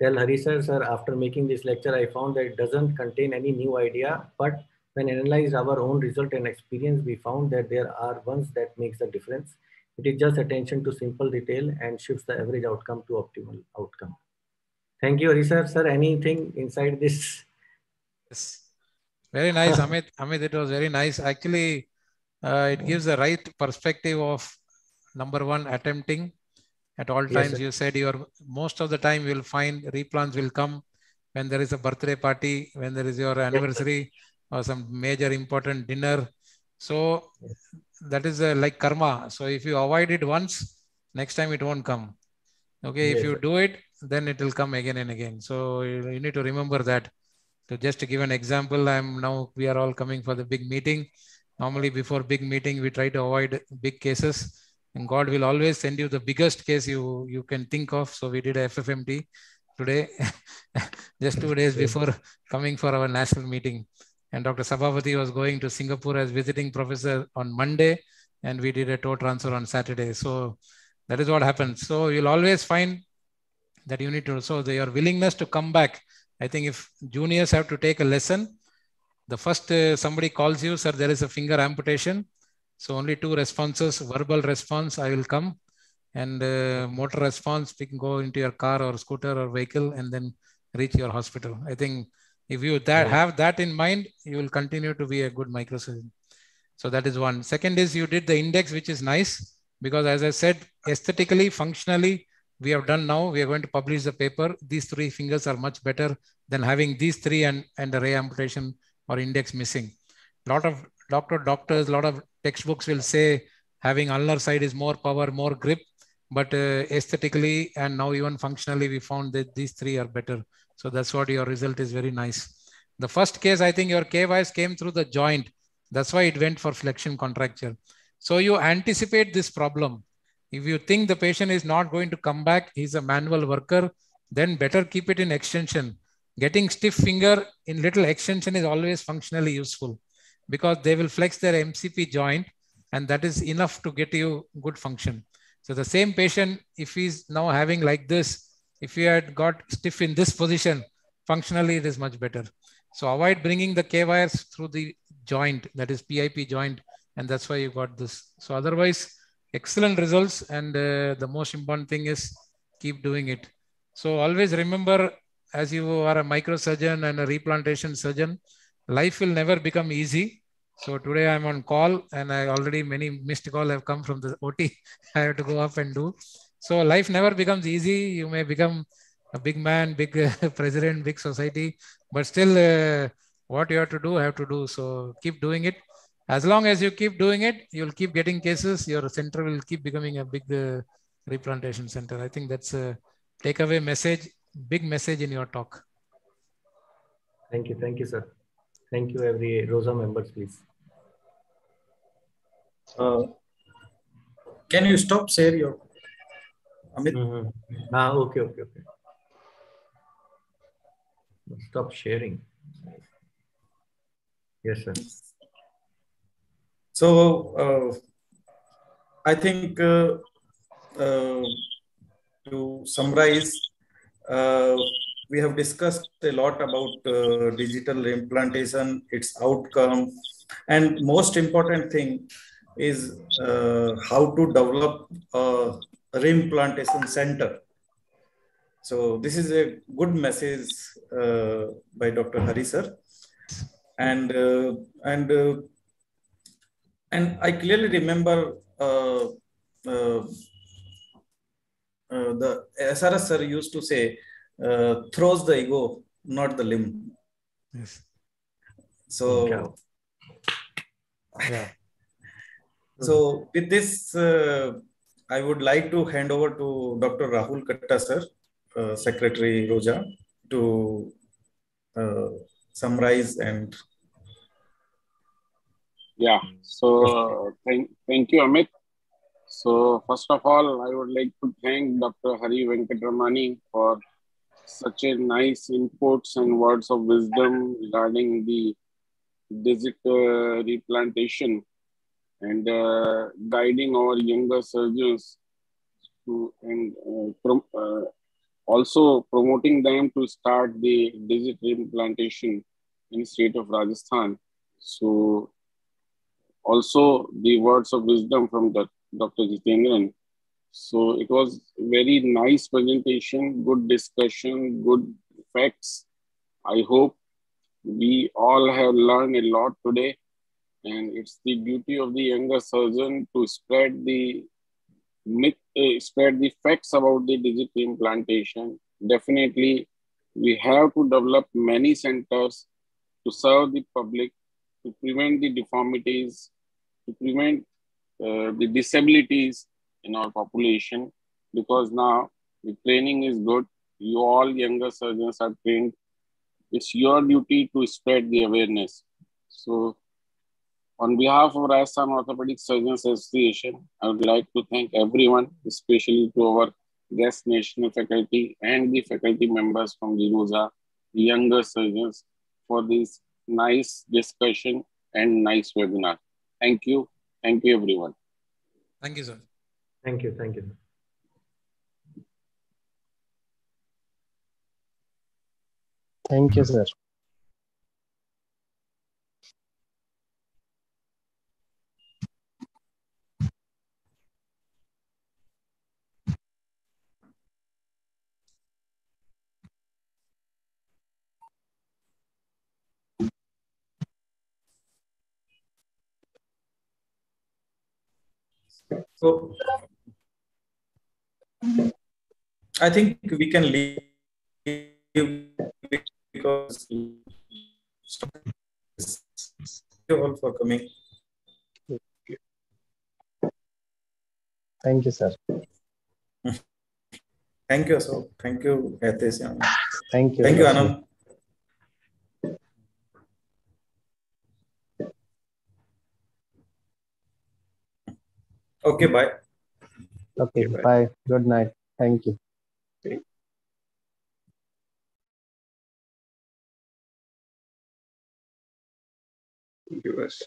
tell Hari sir, after making this lecture, I found that it doesn't contain any new idea, but when analyzed our own result and experience, we found that there are ones that makes the difference. It is just attention to simple detail and shifts the average outcome to optimal outcome. Thank you, Hari sir. Sir, anything inside this? Yes. Very nice, Amit. Amit, it was very nice. Actually, uh, it gives the right perspective of number one attempting at all times. Yes, you said you are most of the time you'll find replants will come when there is a birthday party when there is your anniversary or some major important dinner. So that is uh, like karma. So if you avoid it once next time it won't come. Okay if you do it then it will come again and again. So you, you need to remember that. So just to give an example i'm now we are all coming for the big meeting normally before big meeting we try to avoid big cases. And god will always send you the biggest case you you can think of. So we did a ffmt today just two days before coming for our national meeting. And dr Sabapathy was going to singapore as visiting professor on monday and we did a toe transfer on saturday. So that is what happens so you'll always find that you need to so your willingness to come back. I think if juniors have to take a lesson the first uh, somebody calls you sir there is a finger amputation. So only two responses verbal response i will come. And uh, motor response we can go into your car or scooter or vehicle and then reach your hospital. I think if you that Yeah. have that in mind you will continue to be a good microsurgeon. So that is one. Second is you did the index which is nice because as i said aesthetically functionally we have done now. We are going to publish the paper. These three fingers are much better than having these three and and the ray amputation or index missing. A lot of doctor doctors lot of textbooks will say having ulnar side is more power more grip. But uh, aesthetically and now even functionally we found that these three are better. So that's what your result is very nice. The first case i think your k-wires came through the joint. That's why it went for flexion contracture. So you anticipate this problem. If you think the patient is not going to come back, he's a manual worker, then better keep it in extension. Getting stiff finger in little extension is always functionally useful because they will flex their MCP joint and that is enough to get you good function. So the same patient, if he's now having like this, if you had got stiff in this position, functionally it is much better. So avoid bringing the K wires through the joint, that is PIP joint, and that's why you got this. So otherwise, excellent results. And uh, the most important thing is keep doing it. So always remember, as you are a microsurgeon and a replantation surgeon, life will never become easy. So today I'm on call and I already many missed call have come from the OT. I have to go up and do. So life never becomes easy. You may become a big man, big president, big society, but still uh, what you have to do, have to do. So keep doing it. As long as you keep doing it, you'll keep getting cases. Your center will keep becoming a big uh, replantation center. I think that's a takeaway message, big message in your talk. Thank you. Thank you, sir. Thank you, every ROSA members, please. Uh, can you stop share your Amit? Mm -hmm. Ah, okay, okay, okay. Stop sharing. Yes, sir. So uh, I think uh, uh, to summarize, uh, we have discussed a lot about uh, digital implantation, its outcome, and most important thing is uh, how to develop a reimplantation center. So this is a good message uh, by Dr. Hari sir, and uh, and and I clearly remember uh, uh, the SRS sir used to say, "Throws the ego, not the limb." Yes. So. Yeah. So with this, uh, I would like to hand over to Dr. Rahul Katta, sir, uh, Secretary ROSA, to uh, summarize and. Yeah. So thank thank you, Amit. So first of all, I would like to thank Dr. Hari Venkatramani for such a nice inputs and words of wisdom regarding the uh, replantation and uh, guiding our younger surgeons to and uh, uh, also promoting them to start the digit implantation in state of Rajasthan. So also the words of wisdom from the, Dr. Jithendran. So it was very nice presentation, good discussion, good facts. I hope we all have learned a lot today and it's the duty of the younger surgeon to spread the myth, uh, spread the facts about the digital implantation. Definitely, we have to develop many centers to serve the public, to prevent the deformities, to prevent Uh, the disabilities in our population. Because now the training is good. You all younger surgeons are trained. It's your duty to spread the awareness. So on behalf of Rajasthan Orthopedic Surgeons Association, I would like to thank everyone, especially to our guest national faculty and the faculty members from ROSA, the younger surgeons, for this nice discussion and nice webinar. Thank you. Thank you, everyone. Thank you, sir. Thank you. Thank you. Thank you, sir. So I think we can leave because thank you all for coming. Thank you, sir. Thank you, so thank you, Hitesh. Thank you. Thank you, Anand. Okay, bye. Okay, bye. Good night. Thank you. Thank you, Vash.